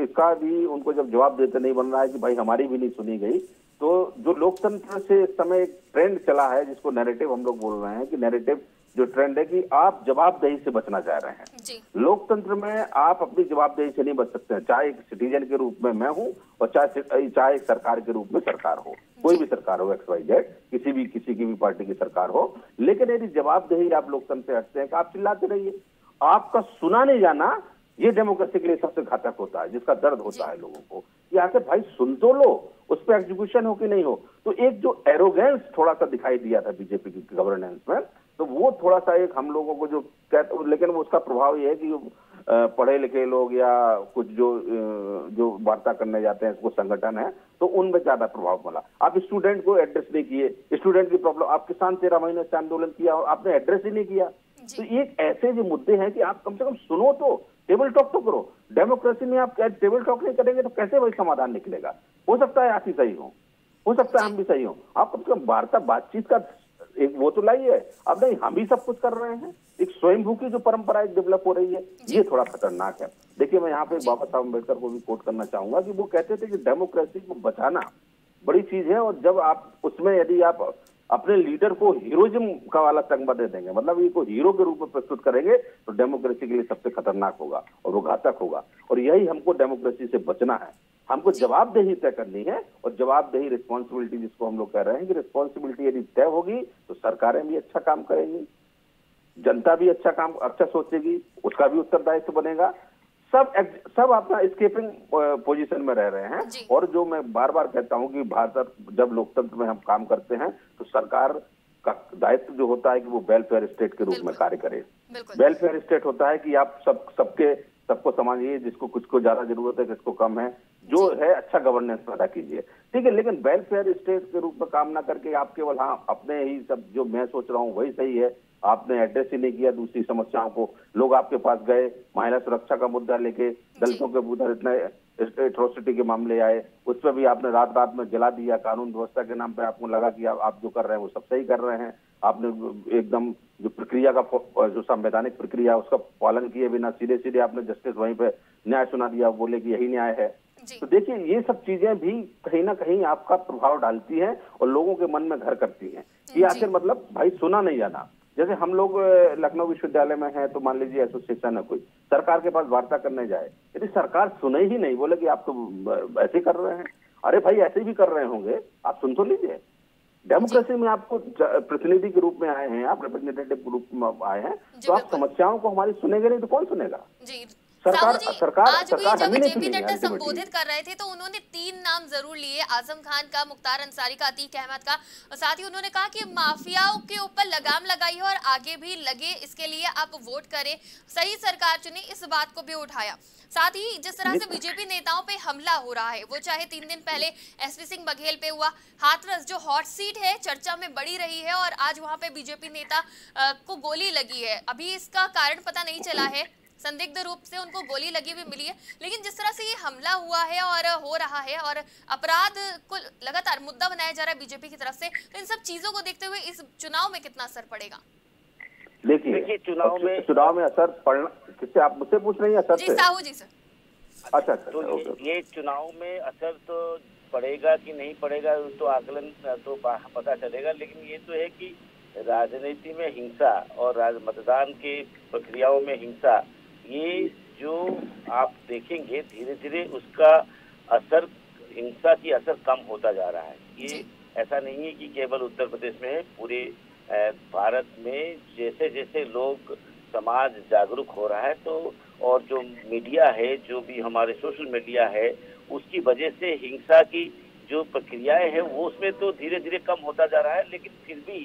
इसका भी उनको जब जवाब देते नहीं बन रहा है कि भाई हमारी भी नहीं सुनी गई। तो जो लोकतंत्र से इस समय एक ट्रेंड चला है जिसको नैरेटिव हम लोग बोल रहे हैं कि नैरेटिव जो ट्रेंड है कि आप जवाबदेही से बचना चाह रहे हैं। लोकतंत्र में आप अपनी जवाबदेही से नहीं बच सकते हैं। चाहे एक सिटीजन के रूप में मैं हूँ और चाहे चाहे एक सरकार के रूप में सरकार हो। कोई भी सरकार हो एक्स वाई जेड किसी भी किसी की भी पार्टी की सरकार हो। लेकिन यदि जवाबदेही आप लोकतंत्र से हटते हैं कि आप चिल्लाते रहिए। आपका सुना नहीं जाना ये डेमोक्रेसी के लिए सबसे घातक होता है जिसका दर्द होता है लोगों को। कि आखिर भाई सुन तो लो उस पर एग्जीक्यूशन हो कि नहीं हो। तो एक जो एरोगेंस थोड़ा सा दिखाई दिया था बीजेपी की गवर्नेंस में तो वो थोड़ा सा एक हम लोगों को जो कहते लेकिन उसका प्रभाव ये है कि पढ़े लिखे लोग या कुछ जो जो वार्ता करने जाते हैं कुछ संगठन है तो उनमें ज़्यादा प्रभाव पड़ा। आप स्टूडेंट को एड्रेस नहीं किए स्टूडेंट की प्रॉब्लम आप किसान तेरह महीने से आंदोलन किया और आपने एड्रेस ही नहीं किया। तो एक ऐसे जो मुद्दे हैं कि आप कम से कम सुनो तो टेबल टॉक तो करो। डेमोक्रेसी में आप टेबल टॉक नहीं करेंगे तो कैसे वही समाधान निकलेगा? हो सकता है आप ही सही हो हो सकता है हम भी सही हो। आप कम से कम वार्ता बातचीत का एक वो तो लाई है अब नहीं हम ही सब कुछ कर रहे हैं। एक स्वयंभू की जो परंपरा एक डेवलप हो रही है ये थोड़ा खतरनाक है। देखिए मैं यहाँ पे बाबा साहब अंबेडकर को भी कोट करना चाहूँगा कि वो कहते थे कि डेमोक्रेसी को बचाना बड़ी चीज़ है और जब आप उसमें यदि आप अपने लीडर को हीरोइज्म का वाला संगमा दे देंगे मतलब ये को हीरो के रूप में प्रस्तुत करेंगे तो डेमोक्रेसी के लिए सबसे खतरनाक होगा और वो घातक होगा। और यही हमको डेमोक्रेसी से बचना है। हमको जवाबदेही तय करनी है और जवाबदेही रिस्पॉन्सिबिलिटी जिसको हम लोग कह रहे हैं कि रिस्पॉन्सिबिलिटी यदि तय होगी तो सरकारें भी अच्छा काम करेंगी। जनता भी अच्छा काम अच्छा सोचेगी उसका भी उत्तरदायित्व बनेगा। सब सब अपना स्केपिंग पोजीशन में रह रहे हैं। और जो मैं बार बार कहता हूँ कि भारत जब लोकतंत्र में हम काम करते हैं तो सरकार का दायित्व जो होता है कि वो वेलफेयर स्टेट के रूप में कार्य करे। वेलफेयर स्टेट होता है कि आप सब सबके सबको समझिए जिसको कुछ को ज़्यादा ज़रूरत है किसको कम है जो है अच्छा गवर्नेंस पैदा कीजिए। ठीक है लेकिन वेलफेयर स्टेट के रूप में काम ना करके आप केवल हाँ अपने ही सब जो मैं सोच रहा हूँ वही सही है। आपने एड्रेस ही नहीं किया दूसरी समस्याओं को। लोग आपके पास गए महिला सुरक्षा का मुद्दा लेके दलितों के उधर इतने एट्रोसिटी के मामले आए उस पर भी आपने रात रात में जला दिया कानून व्यवस्था के नाम पे आपको लगा कि आप जो कर रहे हैं वो सब सही कर रहे हैं। आपने एकदम जो प्रक्रिया का जो संवैधानिक प्रक्रिया उसका पालन किए बिना सीधे सीधे आपने जस्टिस वहीं पे न्याय सुना दिया बोले कि यही न्याय है। तो देखिए ये सब चीज़ें भी कहीं ना कहीं आपका प्रभाव डालती हैं और लोगों के मन में घर करती हैं। ये आखिर मतलब भाई सुना नहीं जाना जैसे हम लोग लखनऊ विश्वविद्यालय में है तो मान लीजिए एसोसिएशन है कोई सरकार के पास वार्ता करने जाए यदि सरकार सुने ही नहीं बोले कि आप तो ऐसे कर रहे हैं। अरे भाई ऐसे भी कर रहे होंगे आप सुन तो लीजिए। डेमोक्रेसी में आपको प्रतिनिधि के रूप में आए हैं आप रिप्रेजेंटेटिव के रूप में आए हैं तो आप समस्याओं को हमारी सुनेंगे नहीं तो कौन सुनेगा? जी सरकार सरकार आज भी जब जेपी नड्डा संबोधित कर रहे थे तो उन्होंने तीन नाम ज़रूर लिए आज़म खान का मुख्तार अंसारी का अतीक अहमद का। और साथ ही उन्होंने कहा कि माफियाओं के ऊपर लगाम लगाई है और आगे भी लगे इसके लिए आप वोट करें। सही सरकार चुने इस बात को भी उठाया। साथ ही जिस तरह से बीजेपी नेताओं पे हमला हो रहा है वो चाहे तीन दिन पहले एसपी सिंह बघेल पे हुआ हाथरस जो हॉट सीट है चर्चा में बड़ी रही है और आज वहाँ पे बीजेपी नेता को गोली लगी है। अभी इसका कारण पता नहीं चला है। संदिग्ध रूप से उनको गोली लगी हुई मिली है। लेकिन जिस तरह से ये हमला हुआ है और हो रहा है और अपराध को लगातार मुद्दा बनाया जा रहा है बीजेपी की तरफ़ से तो इन सब चीज़ों को देखते हुए इस चुनाव में कितना असर पड़ेगा? देखिए चुनाव में चुनाव में असर पड़ना किससे आप मुझसे पूछ रही हैं असर जी साहू जी सर। अच्छा अच्छा तो ये, ये चुनाव में असर तो पड़ेगा कि नहीं पड़ेगा तो आकलन तो पता चलेगा लेकिन ये तो है कि राजनीति में हिंसा और मतदान के प्रक्रियाओं में हिंसा ये जो आप देखेंगे धीरे धीरे उसका असर हिंसा की असर कम होता जा रहा है। ये ऐसा नहीं है कि केवल उत्तर प्रदेश में है पूरे भारत में जैसे जैसे लोग समाज जागरूक हो रहा है तो और जो मीडिया है जो भी हमारे सोशल मीडिया है उसकी वजह से हिंसा की जो प्रक्रियाएँ हैं वो उसमें तो धीरे धीरे कम होता जा रहा है लेकिन फिर भी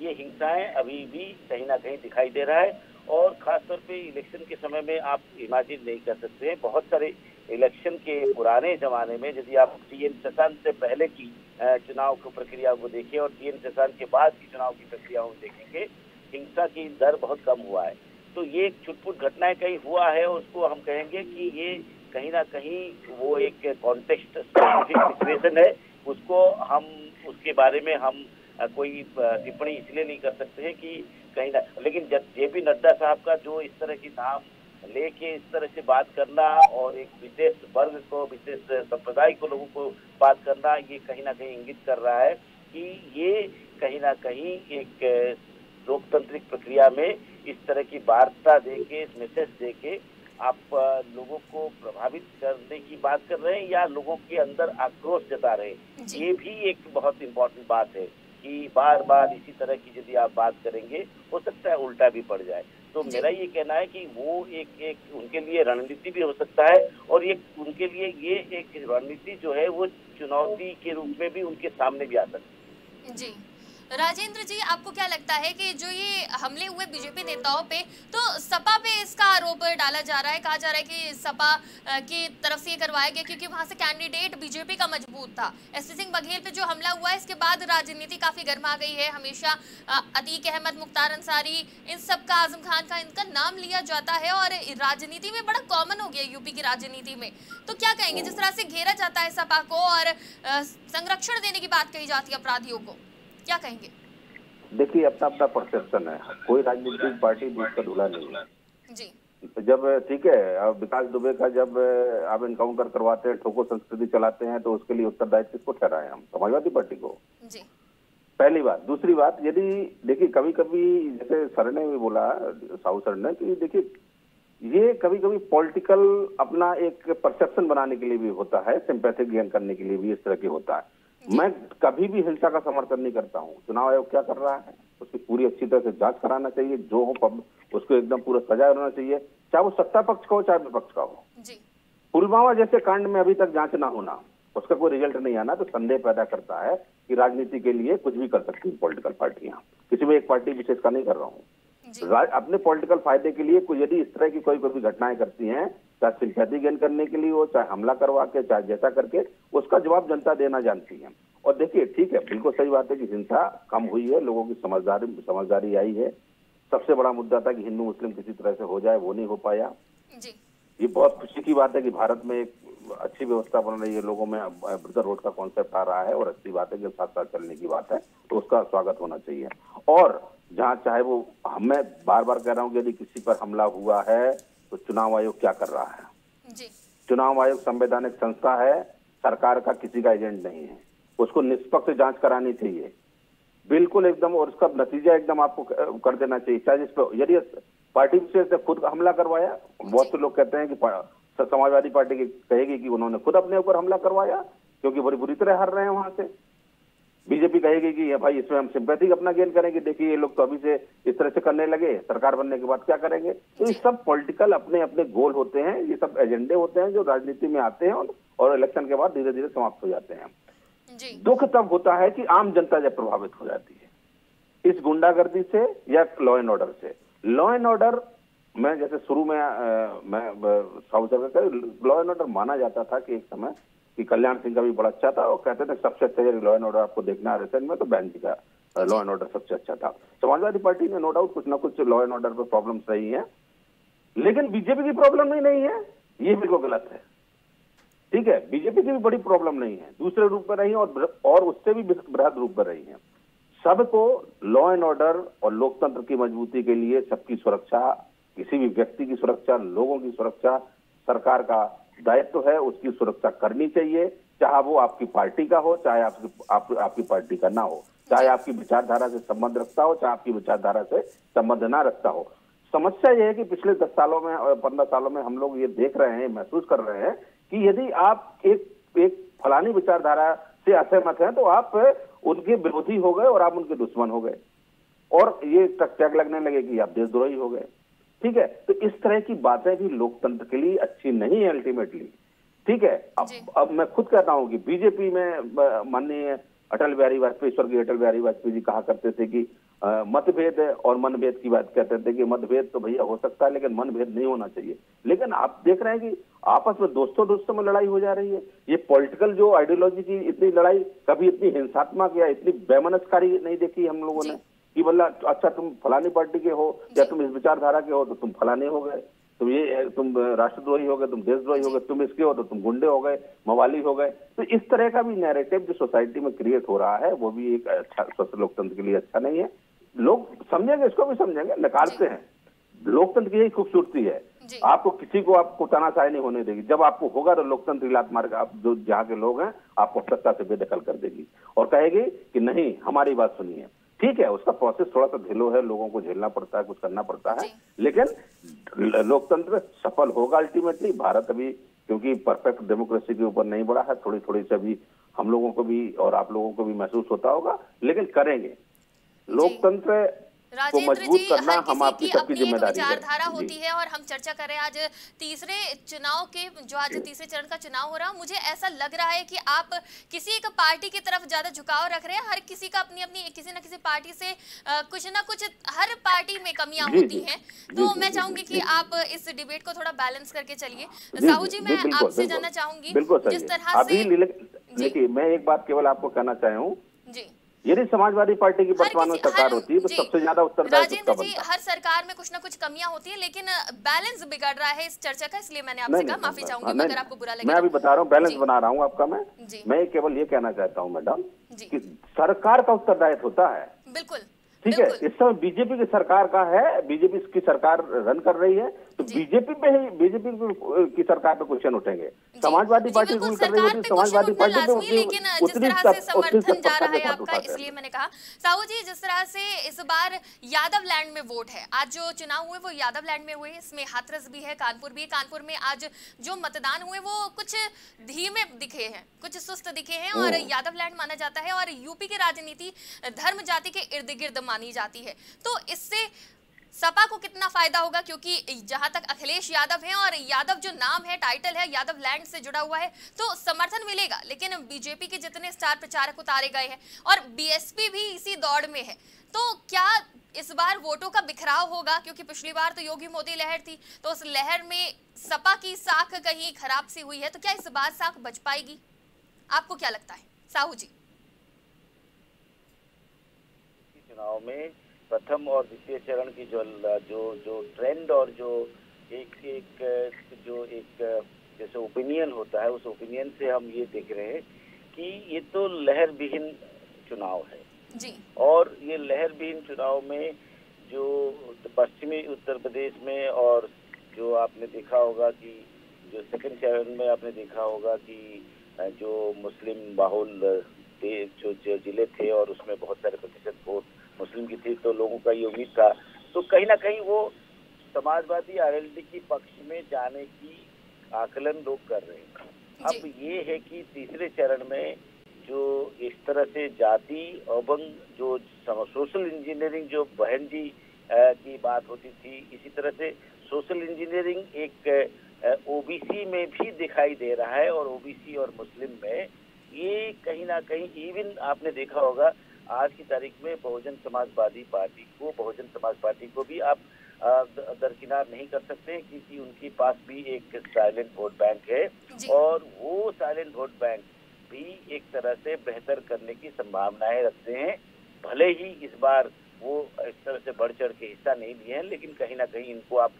ये हिंसाएँ अभी भी कहीं ना कहीं दिखाई दे रहा है और खासतौर पे इलेक्शन के समय में आप इमेजिन नहीं कर सकते हैं। बहुत सारे इलेक्शन के पुराने जमाने में यदि आप टी एन से पहले की चुनाव की प्रक्रिया को देखें और टी शशांत के बाद की चुनाव की प्रक्रिया को देखेंगे, हिंसा की दर बहुत कम हुआ है। तो ये एक छुटपुट घटनाएँ कहीं हुआ है, उसको हम कहेंगे कि ये कहीं ना कहीं वो एक कॉन्टेक्स्ट सिचुएशन है। उसको हम, उसके बारे में हम कोई टिप्पणी इसलिए नहीं कर सकते हैं कि कहीं ना लेकिन जे पी नड्डा साहब का जो इस तरह की नाम लेके इस तरह से बात करना और एक विशेष वर्ग को विशेष संप्रदाय को लोगों को बात करना ये कहीं ना कहीं इंगित कर रहा है कि ये कहीं ना कहीं एक लोकतांत्रिक प्रक्रिया में इस तरह की वार्ता देके मैसेज देके आप लोगों को प्रभावित करने की बात कर रहे हैं या लोगों के अंदर आक्रोश जता रहे हैं? ये भी एक बहुत इम्पोर्टेंट बात है। कि बार बार इसी तरह की यदि आप बात करेंगे हो सकता है उल्टा भी पड़ जाए। तो मेरा ये कहना है कि वो एक एक उनके लिए रणनीति भी हो सकता है और ये उनके लिए ये एक रणनीति जो है वो चुनौती के रूप में भी उनके सामने भी आ सकती है। जी। राजेंद्र जी, आपको क्या लगता है कि जो ये हमले हुए बीजेपी नेताओं पे तो सपा पे इसका आरोप डाला जा रहा है, कहा जा रहा है कि सपा की तरफ़ से ये करवाया गया क्योंकि वहाँ से कैंडिडेट बीजेपी का मज़बूत था। एस सिंह बघेल पे जो हमला हुआ है, इसके बाद राजनीति काफ़ी गर्मा गई है। हमेशा अतीक अहमद, मुख्तार अंसारी, इन सब का, आज़म खान का इनका नाम लिया जाता है और राजनीति में बड़ा कॉमन हो गया यूपी की राजनीति में। तो क्या कहेंगे, जिस तरह से घेरा जाता है सपा को और संरक्षण देने की बात कही जाती है अपराधियों को? क्या कहेंगे? देखिए अपना अपना परसेप्शन है। कोई राजनीतिक पार्टी बीच का दूल्हा नहीं है। जी। जब ठीक है अब विकास दुबे का जब आप इनकाउंटर करवाते हैं ठोको संस्कृति चलाते हैं तो उसके लिए उत्तरदायित्व किसको ठहराए हम समाजवादी पार्टी को। जी। पहली बात। दूसरी बात यदि देखिए कभी कभी जैसे सर ने भी बोला साहू सर ने कि देखिए ये कभी कभी पॉलिटिकल अपना एक परसेप्शन बनाने के लिए भी होता है सिंपैथिक गेन करने के लिए भी इस तरह की होता है। मैं कभी भी हिंसा का समर्थन नहीं करता हूँ। चुनाव आयोग क्या कर रहा है? उसकी पूरी अच्छी तरह से जाँच कराना चाहिए। जो हो उसको एकदम पूरा सजा होना चाहिए। चाहे वो सत्ता पक्ष का हो चाहे विपक्ष का हो। पुलवामा जैसे कांड में अभी तक जाँच ना होना उसका कोई रिज़ल्ट नहीं आना तो संदेह पैदा करता है कि राजनीति के लिए कुछ भी कर सकती है पॉलिटिकल पार्टियाँ। किसी भी एक पार्टी विशेष का नहीं कर रहा हूँ। अपने पॉलिटिकल फ़ायदे के लिए कोई यदि इस तरह की कोई कोई घटनाएँ करती हैं चाहे सिंपैथी गेन करने के लिए हो चाहे हमला करवा के चाहे जैसा करके उसका जवाब जनता देना जानती है। और देखिए ठीक है बिल्कुल सही बात है कि हिंसा कम हुई है लोगों की समझदारी समझदारी आई है। सबसे बड़ा मुद्दा था कि हिंदू मुस्लिम किसी तरह से हो जाए वो नहीं हो पाया। जी। ये बहुत खुशी की बात है कि भारत में एक अच्छी व्यवस्था बन रही है लोगों में ब्रदर रोड का कॉन्सेप्ट आ रहा है और अच्छी बात है कि साथ साथ चलने की बात है तो उसका स्वागत होना चाहिए। और जहाँ चाहे वो मैं बार बार कह रहा हूँ कि यदि किसी पर हमला हुआ है तो चुनाव आयोग क्या कर रहा है? जी। चुनाव आयोग संवैधानिक संस्था है सरकार का किसी का एजेंट नहीं है। उसको निष्पक्ष जाँच करानी चाहिए। बिल्कुल एकदम और उसका नतीजा एकदम आपको कर देना चाहिए। चाहे जिस पर यदि पार्टी से खुद हमला करवाया बहुत से लोग कहते हैं कि समाजवादी पार्टी कहेगी कि उन्होंने खुद अपने ऊपर हमला करवाया क्योंकि बड़ी बुरी तरह हार रहे हैं वहाँ से। बीजेपी कहेगी कि भाई इसमें हम सिंपैथिक अपना गेन करेंगे। देखिए ये लोग तो अभी से इस तरह से करने लगे सरकार बनने के बाद क्या करेंगे? तो ये सब पॉलिटिकल अपने अपने गोल होते हैं ये सब एजेंडे होते हैं जो राजनीति में आते हैं और इलेक्शन के बाद धीरे धीरे समाप्त हो जाते हैं। दुख तब होता है कि आम जनता जब प्रभावित हो जाती है इस गुंडागर्दी से या लॉ एंड ऑर्डर से। लॉ एंड ऑर्डर मैं जैसे शुरू में आ, मैं लॉ एंड ऑर्डर माना जाता था कि एक समय कि कल्याण सिंह का भी बड़ा अच्छा था, और कहते थे सबसे अच्छा लॉ एंड ऑर्डर आपको देखना है रिसेंट में तो बैन जी का लॉ एंड ऑर्डर सबसे अच्छा था। समाजवादी पार्टी में नो डाउट कुछ ना कुछ लॉ एंड ऑर्डर पर प्रॉब्लम रही है, लेकिन बीजेपी की प्रॉब्लम ही नहीं है, ये बिल्कुल गलत है। ठीक है बीजेपी की भी बड़ी प्रॉब्लम नहीं है, दूसरे रूप में रही है, और और उससे भी बृहद रूप में रही है। सबको लॉ एंड ऑर्डर और लोकतंत्र की मजबूती के लिए सबकी सुरक्षा, किसी भी व्यक्ति की सुरक्षा, लोगों की सुरक्षा, सरकार का दायित्व है उसकी सुरक्षा करनी चाहिए चाहे वो आपकी पार्टी का हो चाहे आपकी आप, आपकी पार्टी का ना हो। चाहे आपकी विचारधारा से संबंध रखता हो चाहे आपकी विचारधारा से संबंध ना रखता हो। समस्या यह है कि पिछले दस सालों में और पंद्रह सालों में हम लोग ये देख रहे हैं महसूस कर रहे हैं कि यदि आप एक एक फलानी विचारधारा से असहमत हैं तो आप उनके विरोधी हो गए और आप उनके दुश्मन हो गए। और ये टैग लगने लगे कि आप देशद्रोही हो गए। ठीक है? तो इस तरह की बातें भी लोकतंत्र के लिए अच्छी नहीं है अल्टीमेटली ठीक है? अब अब मैं खुद कहता हूँ कि बीजेपी में माननीय अटल बिहारी वाजपेयी स्वर्गीय अटल बिहारी वाजपेयी जी कहा करते थे कि मतभेद और मनभेद की बात कहते थे कि मतभेद तो भैया हो सकता है लेकिन मनभेद नहीं होना चाहिए। लेकिन आप देख रहे हैं कि आपस में दोस्तों दोस्तों में लड़ाई हो जा रही है। ये पॉलिटिकल जो आइडियोलॉजी की इतनी लड़ाई कभी इतनी हिंसात्मक या इतनी बेमनस्कारी नहीं देखी हम लोगों ने। कि बोला अच्छा तुम फलानी पार्टी के हो या तुम इस विचारधारा के हो तो तुम फलाने हो गए। तुम ये तुम राष्ट्रद्रोही हो गए तुम देशद्रोही हो गए तुम इसके हो तो तुम गुंडे हो गए मवाली हो गए। तो इस तरह का भी नैरेटिव जो सोसाइटी में क्रिएट हो रहा है वो भी एक अच्छा स्वस्थ लोकतंत्र के लिए अच्छा नहीं है। लोग समझेंगे इसको भी समझेंगे नकारते हैं। लोकतंत्र की यही खूबसूरती है। आपको किसी को आपको तनाशाही नहीं होने देगी। जब आपको होगा तो लोकतंत्र लात मार्ग आप जो जहाँ के लोग हैं आपको सत्ता से बेदखल कर देगी। और कहेगी कि नहीं हमारी बात सुनिए। ठीक है उसका प्रोसेस थोड़ा सा ढिलो है लोगों को झेलना पड़ता है कुछ करना पड़ता है। लेकिन लोकतंत्र सफल होगा अल्टीमेटली भारत अभी क्योंकि परफेक्ट डेमोक्रेसी के ऊपर नहीं बढ़ा है थोड़ी थोड़ी से अभी हम लोगों को भी और आप लोगों को भी महसूस होता होगा लेकिन करेंगे। लोकतंत्र राजेंद्र जी हर किसी की अपनी एक विचारधारा होती है और हम चर्चा कर रहे हैं। आज तीसरे चुनाव के जो आज तीसरे चरण का चुनाव हो रहा है मुझे ऐसा लग रहा है कि आप किसी एक पार्टी की तरफ़ ज़्यादा झुकाव रख रहे हैं। हर किसी का अपनी अपनी किसी ना किसी पार्टी से कुछ ना कुछ हर पार्टी में कमियाँ होती हैं। तो मैं चाहूँगी कि आप इस डिबेट को थोड़ा बैलेंस करके चलिए। साहू जी मैं आपसे जानना चाहूँगी जिस तरह से देखिए मैं एक बात केवल आपको कहना चाहे। जी। यदि समाजवादी पार्टी की वर्तमान में सरकार होती है तो सबसे ज़्यादा उत्तरदायित्व जी हर सरकार में कुछ ना कुछ कमियाँ होती है लेकिन बैलेंस बिगड़ रहा है इस चर्चा का इसलिए मैंने आपसे कहा माफ़ी चाहूँगी अगर आपको बुरा लगे मैं अभी बता रहा हूँ बैलेंस बना रहा हूँ आपका मैं। मैं केवल ये कहना चाहता हूँ मैडम की सरकार का उत्तरदायित्व होता है। बिल्कुल ठीक है इस समय बीजेपी की सरकार का है बीजेपी की सरकार रन कर रही है तो बीजेपी पे ही बीजेपी की सरकार पे क्वेश्चन उठेंगे। समाजवादी पार्टी रूल कर रही होती समाजवादी पार्टी पे लेकिन जिस तरह से समर्थन जा रहा है आपका इसलिए मैंने कहा साहू जी जिस तरह से इस बार यादव लैंड में वोट है आज जो चुनाव हुए वो यादव लैंड में हुए इसमें हाथरस भी है कानपुर भी कानपुर में आज जो मतदान हुए वो कुछ धीमे दिखे हैं कुछ सुस्त दिखे हैं और हम्म। यादव लैंड माना जाता है और यूपी की राजनीति धर्म जाति के इर्द गिर्द मानी जाती है। तो इससे सपा को कितना फ़ायदा होगा? क्योंकि जहाँ तक अखिलेश यादव हैं और यादव जो नाम है टाइटल है, यादव लैंड से जुड़ा हुआ है तो समर्थन मिलेगा। लेकिन बीजेपी के जितने स्टार प्रचारक उतारे गए हैं और बीएसपी भी इसी दौड़ में है। तो क्या इस बार वोटों का बिखराव होगा? क्योंकि पिछली बार तो योगी मोदी लहर थी तो उस लहर में सपा की साख कहीं खराब सी हुई है तो क्या इस बार साख बच पाएगी? आपको क्या लगता है? साहू जी। चुनाव में प्रथम और द्वितीय चरण की जो जो जो ट्रेंड और जो एक एक जो एक जैसे ओपिनियन होता है उस ओपिनियन से हम ये देख रहे हैं कि ये तो लहर विहीन चुनाव है। जी। और ये लहर विहीन चुनाव में जो पश्चिमी उत्तर प्रदेश में और जो आपने देखा होगा कि जो सेकंड चरण में आपने देखा होगा कि जो मुस्लिम बाहुल जो ज़िले थे और उसमें बहुत सारे प्रतिशत वोट मुस्लिम की थी तो लोगों का ये उम्मीद था। तो कहीं ना कहीं वो समाजवादी आरएलडी की पक्ष में जाने की आकलन लोग कर रहे हैं। अब ये है कि तीसरे चरण में जो इस तरह से जाति अबंग जो सोशल इंजीनियरिंग जो बहन जी की बात होती थी इसी तरह से सोशल इंजीनियरिंग एक ओबीसी में भी दिखाई दे रहा है और ओबीसी और मुस्लिम में ये कहीं ना कहीं इवन आपने देखा होगा आज की तारीख में बहुजन समाजवादी पार्टी को बहुजन समाज पार्टी को भी आप दरकिनार नहीं कर सकते क्योंकि उनके पास भी एक साइलेंट वोट बैंक है और वो साइलेंट वोट बैंक भी एक तरह से बेहतर करने की संभावनाएँ रखते हैं। भले ही इस बार वो इस तरह से बढ़ चढ़ के हिस्सा नहीं लिए हैं लेकिन कहीं ना कहीं इनको आप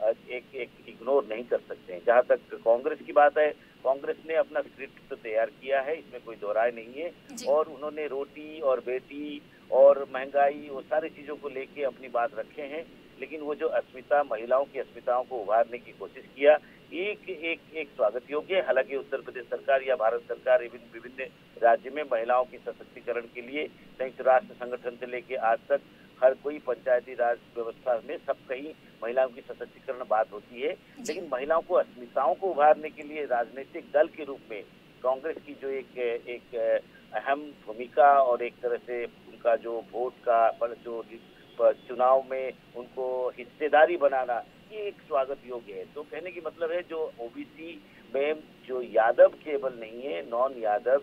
एक एक इग्नोर नहीं कर सकते हैं। जहाँ तक कांग्रेस की बात है कांग्रेस ने अपना स्क्रिप्ट तो तैयार किया है इसमें कोई दोहराए नहीं है। और उन्होंने रोटी और बेटी और महँगाई वो सारी चीज़ों को लेके अपनी बात रखे हैं लेकिन वो जो अस्मिता महिलाओं की अस्मिताओं को उभारने की कोशिश किया एक एक एक स्वागत योग्य है। हालाँकि उत्तर प्रदेश सरकार या भारत सरकार विभिन्न विभिन्न राज्य में महिलाओं के सशक्तिकरण के लिए संयुक्त राष्ट्र संगठन से लेके आज तक हर कोई पंचायती राज व्यवस्था में सब कहीं महिलाओं की सशक्तिकरण बात होती है। लेकिन महिलाओं को अस्मिताओं को उभारने के लिए राजनीतिक दल के रूप में कांग्रेस की जो एक एक अहम भूमिका और एक तरह से उनका जो वोट का पर जो चुनाव में उनको हिस्सेदारी बनाना ये एक स्वागत योग्य है। तो कहने की मतलब है जो ओबीसी में जो यादव केवल नहीं है नॉन यादव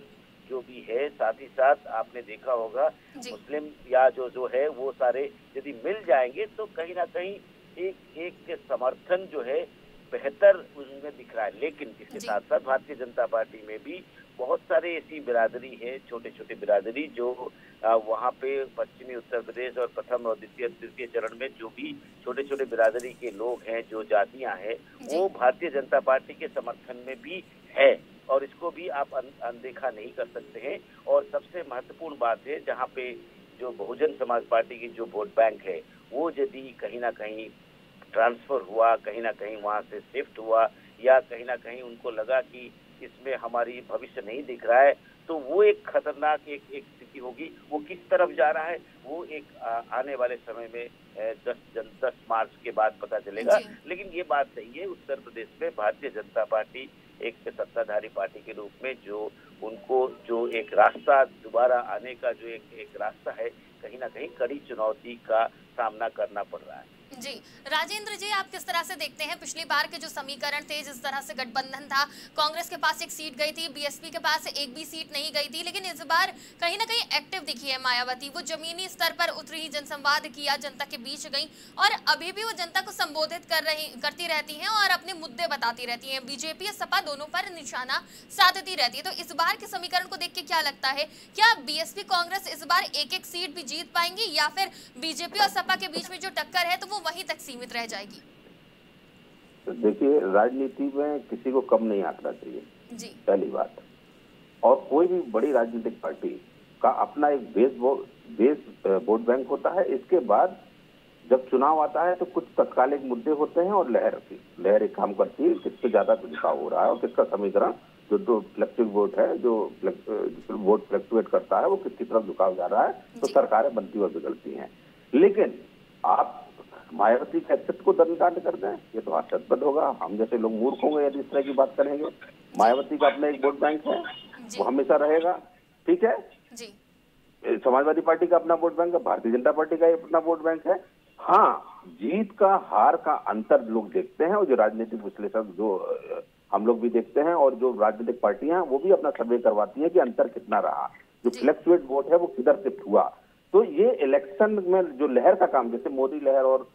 जो भी है साथ ही साथ आपने देखा होगा मुस्लिम या जो जो है वो सारे यदि मिल जाएँगे तो कहीं ना कहीं एक एक समर्थन जो है बेहतर उसमें दिख रहा है। लेकिन इसके साथ साथ भारतीय जनता पार्टी में भी बहुत सारे ऐसी बिरादरी है छोटे छोटे बिरादरी जो वहाँ पे पश्चिमी उत्तर प्रदेश और प्रथम और द्वितीय तृतीय चरण में जो भी छोटे छोटे बिरादरी के लोग हैं जो जातियाँ हैं वो भारतीय जनता पार्टी के समर्थन में भी है। और इसको भी आप अनदेखा नहीं कर सकते हैं। और सबसे महत्वपूर्ण बात है जहाँ पे जो बहुजन समाज पार्टी की जो वोट बैंक है वो यदि कहीं ना कहीं ट्रांसफ़र हुआ कहीं ना कहीं वहाँ से शिफ्ट हुआ या कहीं ना कहीं उनको लगा कि इसमें हमारी भविष्य नहीं दिख रहा है तो वो एक खतरनाक एक एक स्थिति होगी। वो किस तरफ़ जा रहा है वो एक आने वाले समय में दस जन दस मार्च के बाद पता चलेगा। लेकिन ये बात सही है उत्तर प्रदेश में भारतीय जनता पार्टी एक सत्ताधारी पार्टी के रूप में जो उनको जो एक रास्ता दोबारा आने का जो एक एक रास्ता है, कहीं ना कहीं कड़ी चुनौती का सामना करना पड़ रहा है। जी, राजेंद्र जी, आप किस तरह से देखते हैं? पिछली बार के जो समीकरण थे, जिस तरह से गठबंधन था, कांग्रेस के पास एक सीट गई थी, बीएसपी के पास एक भी सीट नहीं गई थी, लेकिन इस बार कहीं ना कहीं एक्टिव दिखी है मायावती। वो जमीनी स्तर पर उतरी, जनसंवाद किया, जनता के बीच गई, और अभी भी वो जनता को संबोधित कर रही, करती रहती है और अपने मुद्दे बताती रहती है। बीजेपी और सपा दोनों पर निशाना साधती रहती है। तो इस बार के समीकरण को देख के क्या लगता है? क्या बीएसपी, कांग्रेस इस बार एक एक सीट भी जीत पाएँगी या फिर बीजेपी और सपा के बीच में जो टक्कर है तो वो वहीं तक सीमित रह जाएगी। तो देखिए राजनीति में किसी को कम नहीं आंकना चाहिए। जी। पहली बात। और कोई भी बड़ी राजनीतिक पार्टी का अपना एक बेस बेस वोट बैंक होता है। इसके बाद जब चुनाव आता है तो कुछ तत्कालिक मुद्दे होते हैं और लहर की लहर एक काम करती है किससे ज़्यादा झुकाव हो रहा है और किसका समीकरण जो दो फ्लेक्टिव वोट है जो वोट फ्लेक्चुएट करता है वो किसकी तरफ़ झुकाव जा रहा है तो सरकारें बनती और बिगड़ती हैं। लेकिन आप मायावती के अस्तित्व को दंडकांड कर दें ये तो हास्यास्पद होगा। हम जैसे लोग मूर्ख होंगे यदि इस तरह की बात करेंगे। मायावती का अपना एक वोट बैंक है वो हमेशा रहेगा। ठीक है? जी। समाजवादी पार्टी का अपना वोट बैंक है भारतीय जनता पार्टी का अपना वोट बैंक है। हाँ जीत का हार का अंतर लोग देखते हैं और जो राजनीतिक विश्लेषक जो हम लोग भी देखते हैं और जो राजनीतिक पार्टियाँ वो भी अपना सर्वे करवाती हैं कि अंतर कितना रहा। जो। फ्लेक्चुएट वोट है वो किधर शिफ्ट हुआ? तो ये इलेक्शन में जो लहर का काम जैसे मोदी लहर और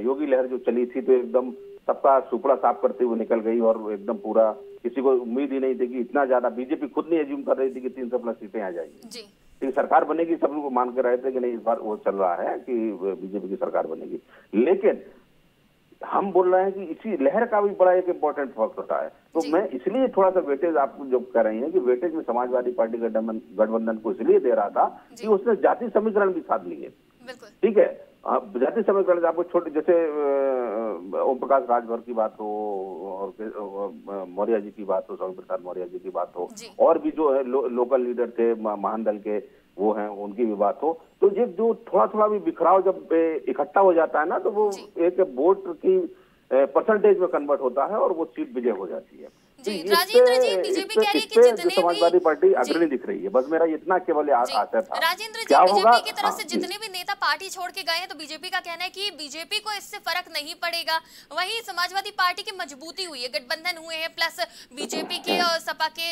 योगी लहर जो चली थी तो एकदम सबका सुपड़ा साफ़ करते हुए निकल गई और एकदम पूरा किसी को उम्मीद ही नहीं थी कि इतना ज़्यादा बीजेपी खुद नहीं एज्यूम कर रही थी कि तीन सौ प्लस सीटें आ जाएँगी। लेकिन सरकार बनेगी सब लोग मान कर रहे थे कि नहीं इस बार वो चल रहा है कि बीजेपी की सरकार बनेगी। लेकिन हम बोल रहे हैं कि इसी लहर का भी बड़ा एक इम्पोर्टेंट फ़र्क होता है। तो मैं इसलिए थोड़ा सा वेटेज आपको जो कह रही हैं कि वेटेज में समाजवादी पार्टी गठबंधन को इसलिए दे रहा था कि उसने जाति समीकरण भी साथ लिए। ठीक है? जाति समीकरण आपको छोटे जैसे ओम प्रकाश राजभर की बात हो और मौर्य जी की बात हो स्वामी प्रसाद मौर्य जी की बात हो और भी जो है लो, लोकल लीडर थे महान दल के वो हैं उनकी भी बात हो तो ये जो थोड़ा थोड़ा भी बिखराव जब इकट्ठा हो जाता है ना तो वो एक वोट की परसेंटेज में कन्वर्ट होता है और वो सीट विजय हो जाती है। जी तो राजेंद्र जी बीजेपी कह रही है कि जितने समाजवादी पार्टी अग्रणी दिख रही है। बस मेरा इतना केवल आशा था। राजेंद्र जी बीजेपी की तरफ़ से हाँ, जितने भी नेता पार्टी छोड़ के गए हैं तो बीजेपी का कहना है कि बीजेपी को इससे फ़र्क नहीं पड़ेगा। वहीं समाजवादी पार्टी की मजबूती हुई है गठबंधन हुए हैं प्लस बीजेपी के और सपा के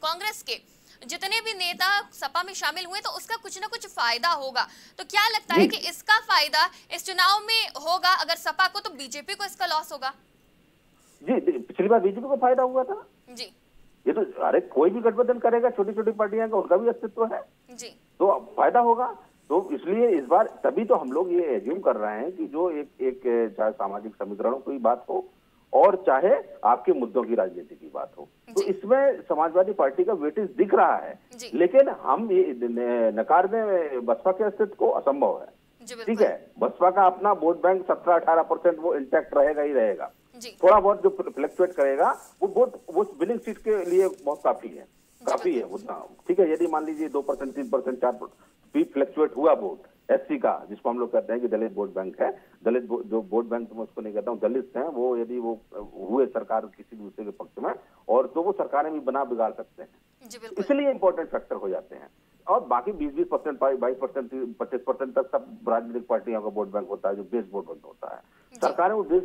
कांग्रेस के। जितने भी नेता सपा में शामिल हुए तो उसका कुछ ना कुछ फ़ायदा होगा। तो क्या लगता है कि इसका फ़ायदा इस चुनाव में होगा? अगर सपा को तो बीजेपी को इसका लॉस होगा। जी पिछली बार बीजेपी को फ़ायदा हुआ था। जी। ये तो अरे कोई भी गठबंधन करेगा छोटी छोटी पार्टियाँ का उनका भी अस्तित्व है। जी। तो फ़ायदा होगा। तो इसलिए इस बार तभी तो हम लोग ये एज्यूम कर रहे हैं कि जो एक एक चाहे सामाजिक समीकरणों की बात हो और चाहे आपके मुद्दों की राजनीति की बात हो। तो इसमें समाजवादी पार्टी का वेटेज दिख रहा है। लेकिन हम ये नकार दें बसपा के अस्तित्व को असंभव है। ठीक है? बसपा का अपना वोट बैंक सत्रह अठारह परसेंट वो इंटैक्ट रहेगा ही रहेगा। थोड़ा बहुत जो फ्लक्चुएट करेगा वो वोट वो विनिंग सीट के लिए बहुत काफ़ी है। काफ़ी है उतना। ठीक है? यदि मान लीजिए दो परसेंट तीन परसेंट चार भी फ्लक्चुएट हुआ वोट एससी का जिसको हम लोग कहते हैं कि दलित वोट बैंक है। दलित जो वोट बैंक तो मैं उसको नहीं कहता हूँ दलित हैं वो यदि वो हुए सरकार किसी दूसरे के पक्ष में और तो वो सरकारें भी बना बिगाड़ सकते हैं। इसलिए इंपॉर्टेंट फैक्टर हो जाते हैं। और बाकी 20-20 परसेंट बाईस परसेंट पच्चीस परसेंट तक सब राजनीतिक पार्टियों का वोट बैंक होता है जो बेस वोट बैंक होता है। सरकारें वो बेस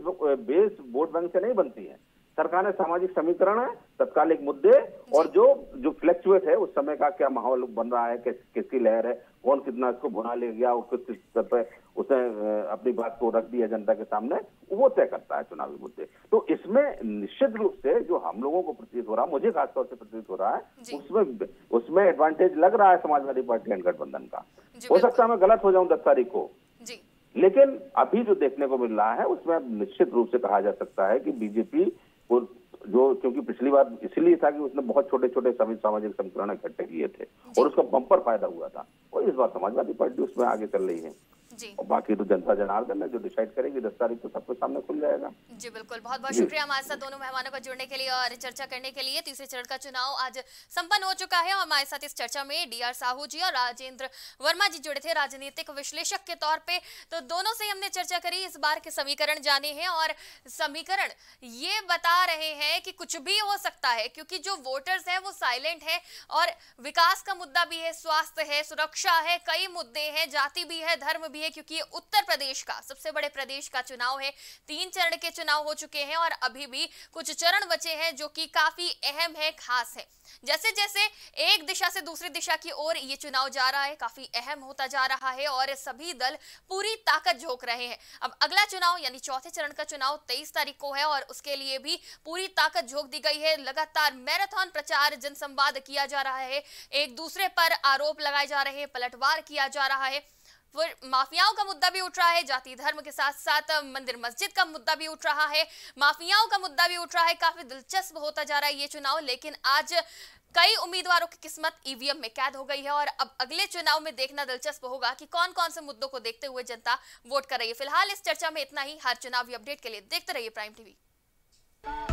बेस वोट बैंक से नहीं बनती है। सरकार ने सामाजिक समीकरण है तत्कालिक मुद्दे और जो जो फ्लैक्चुएट है उस समय का क्या माहौल बन रहा है किस, किसकी लहर है कौन कितना इसको भुना ले गया किस किस स्तर पर उसने अपनी बात को रख दिया जनता के सामने वो तय करता है चुनावी मुद्दे। तो इसमें निश्चित रूप से जो हम लोगों को प्रतीत हो रहा मुझे खासतौर से प्रतीत हो रहा है उसमें उसमें एडवांटेज लग रहा है समाजवादी पार्टी एंड गठबंधन का। हो सकता है मैं गलत हो जाऊँ दस तारीख को। लेकिन अभी जो देखने को मिल रहा है उसमें निश्चित रूप से कहा जा सकता है कि बीजेपी वो जो क्योंकि पिछली बार इसलिए था कि उसने बहुत छोटे छोटे सामाजिक संकरण इकट्ठे किए थे और उसका बम्पर फ़ायदा हुआ था। और इस बार समाजवादी पार्टी उसमें आगे चल रही है। और बाकी तो जनता जनार्दन है जो डिसाइड करेगी दस तारीख को सबके सामने खुल जाएगा। जी बिल्कुल। बहुत बहुत शुक्रिया हमारे साथ दोनों मेहमानों का जुड़ने के लिए और चर्चा करने के लिए। तीसरे चरण का चुनाव आज संपन्न हो चुका है और हमारे साथ इस चर्चा में डी आर साहू जी और राजेंद्र वर्मा जी जुड़े थे राजनीतिक विश्लेषक के तौर पर तो दोनों से हमने चर्चा करी इस बार के समीकरण जाने हैं और समीकरण ये बता रहे हैं कि कुछ भी हो सकता है क्योंकि जो वोटर्स हैं वो साइलेंट है और विकास का मुद्दा भी है स्वास्थ्य है सुरक्षा है कई मुद्दे हैं जाति भी है धर्म भी है क्योंकि उत्तर प्रदेश का, सबसे बड़े प्रदेश का चुनाव है। तीन चरण के चुनाव हो चुके हैं और अभी भी कुछ चरण बचे हैं जो कि काफ़ी अहम है, खास है। जैसे जैसे एक दिशा से दूसरी दिशा की ओर ये चुनाव जा रहा है, काफ़ी अहम होता जा रहा है और सभी दल पूरी ताकत झोंक रहे हैं। अब अगला चुनाव, यानी चौथे चरण का चुनाव तेईस तारीख को है और उसके लिए भी पूरी ताकत झोंक दी गई है। लगातार मैराथन प्रचार, जनसंवाद किया जा रहा है। एक दूसरे पर आरोप लगाए जा रहे हैं, पलटवार किया जा रहा है। माफियाओं का मुद्दा भी उठ रहा है, जाति धर्म के साथ साथ मंदिर मस्जिद का मुद्दा भी उठ रहा है। माफियाओं का मुद्दा भी उठ रहा है, काफ़ी दिलचस्प होता जा रहा है ये चुनाव, लेकिन आज कई उम्मीदवारों की किस्मत ईवीएम में कैद हो गई है और अब अगले चुनाव में देखना दिलचस्प होगा कि कौन कौन से मुद्दों को देखते हुए जनता वोट कर रही है। फ़िलहाल इस चर्चा में इतना ही। हर चुनावी अपडेट के लिए देखते रहिए प्राइम टीवी।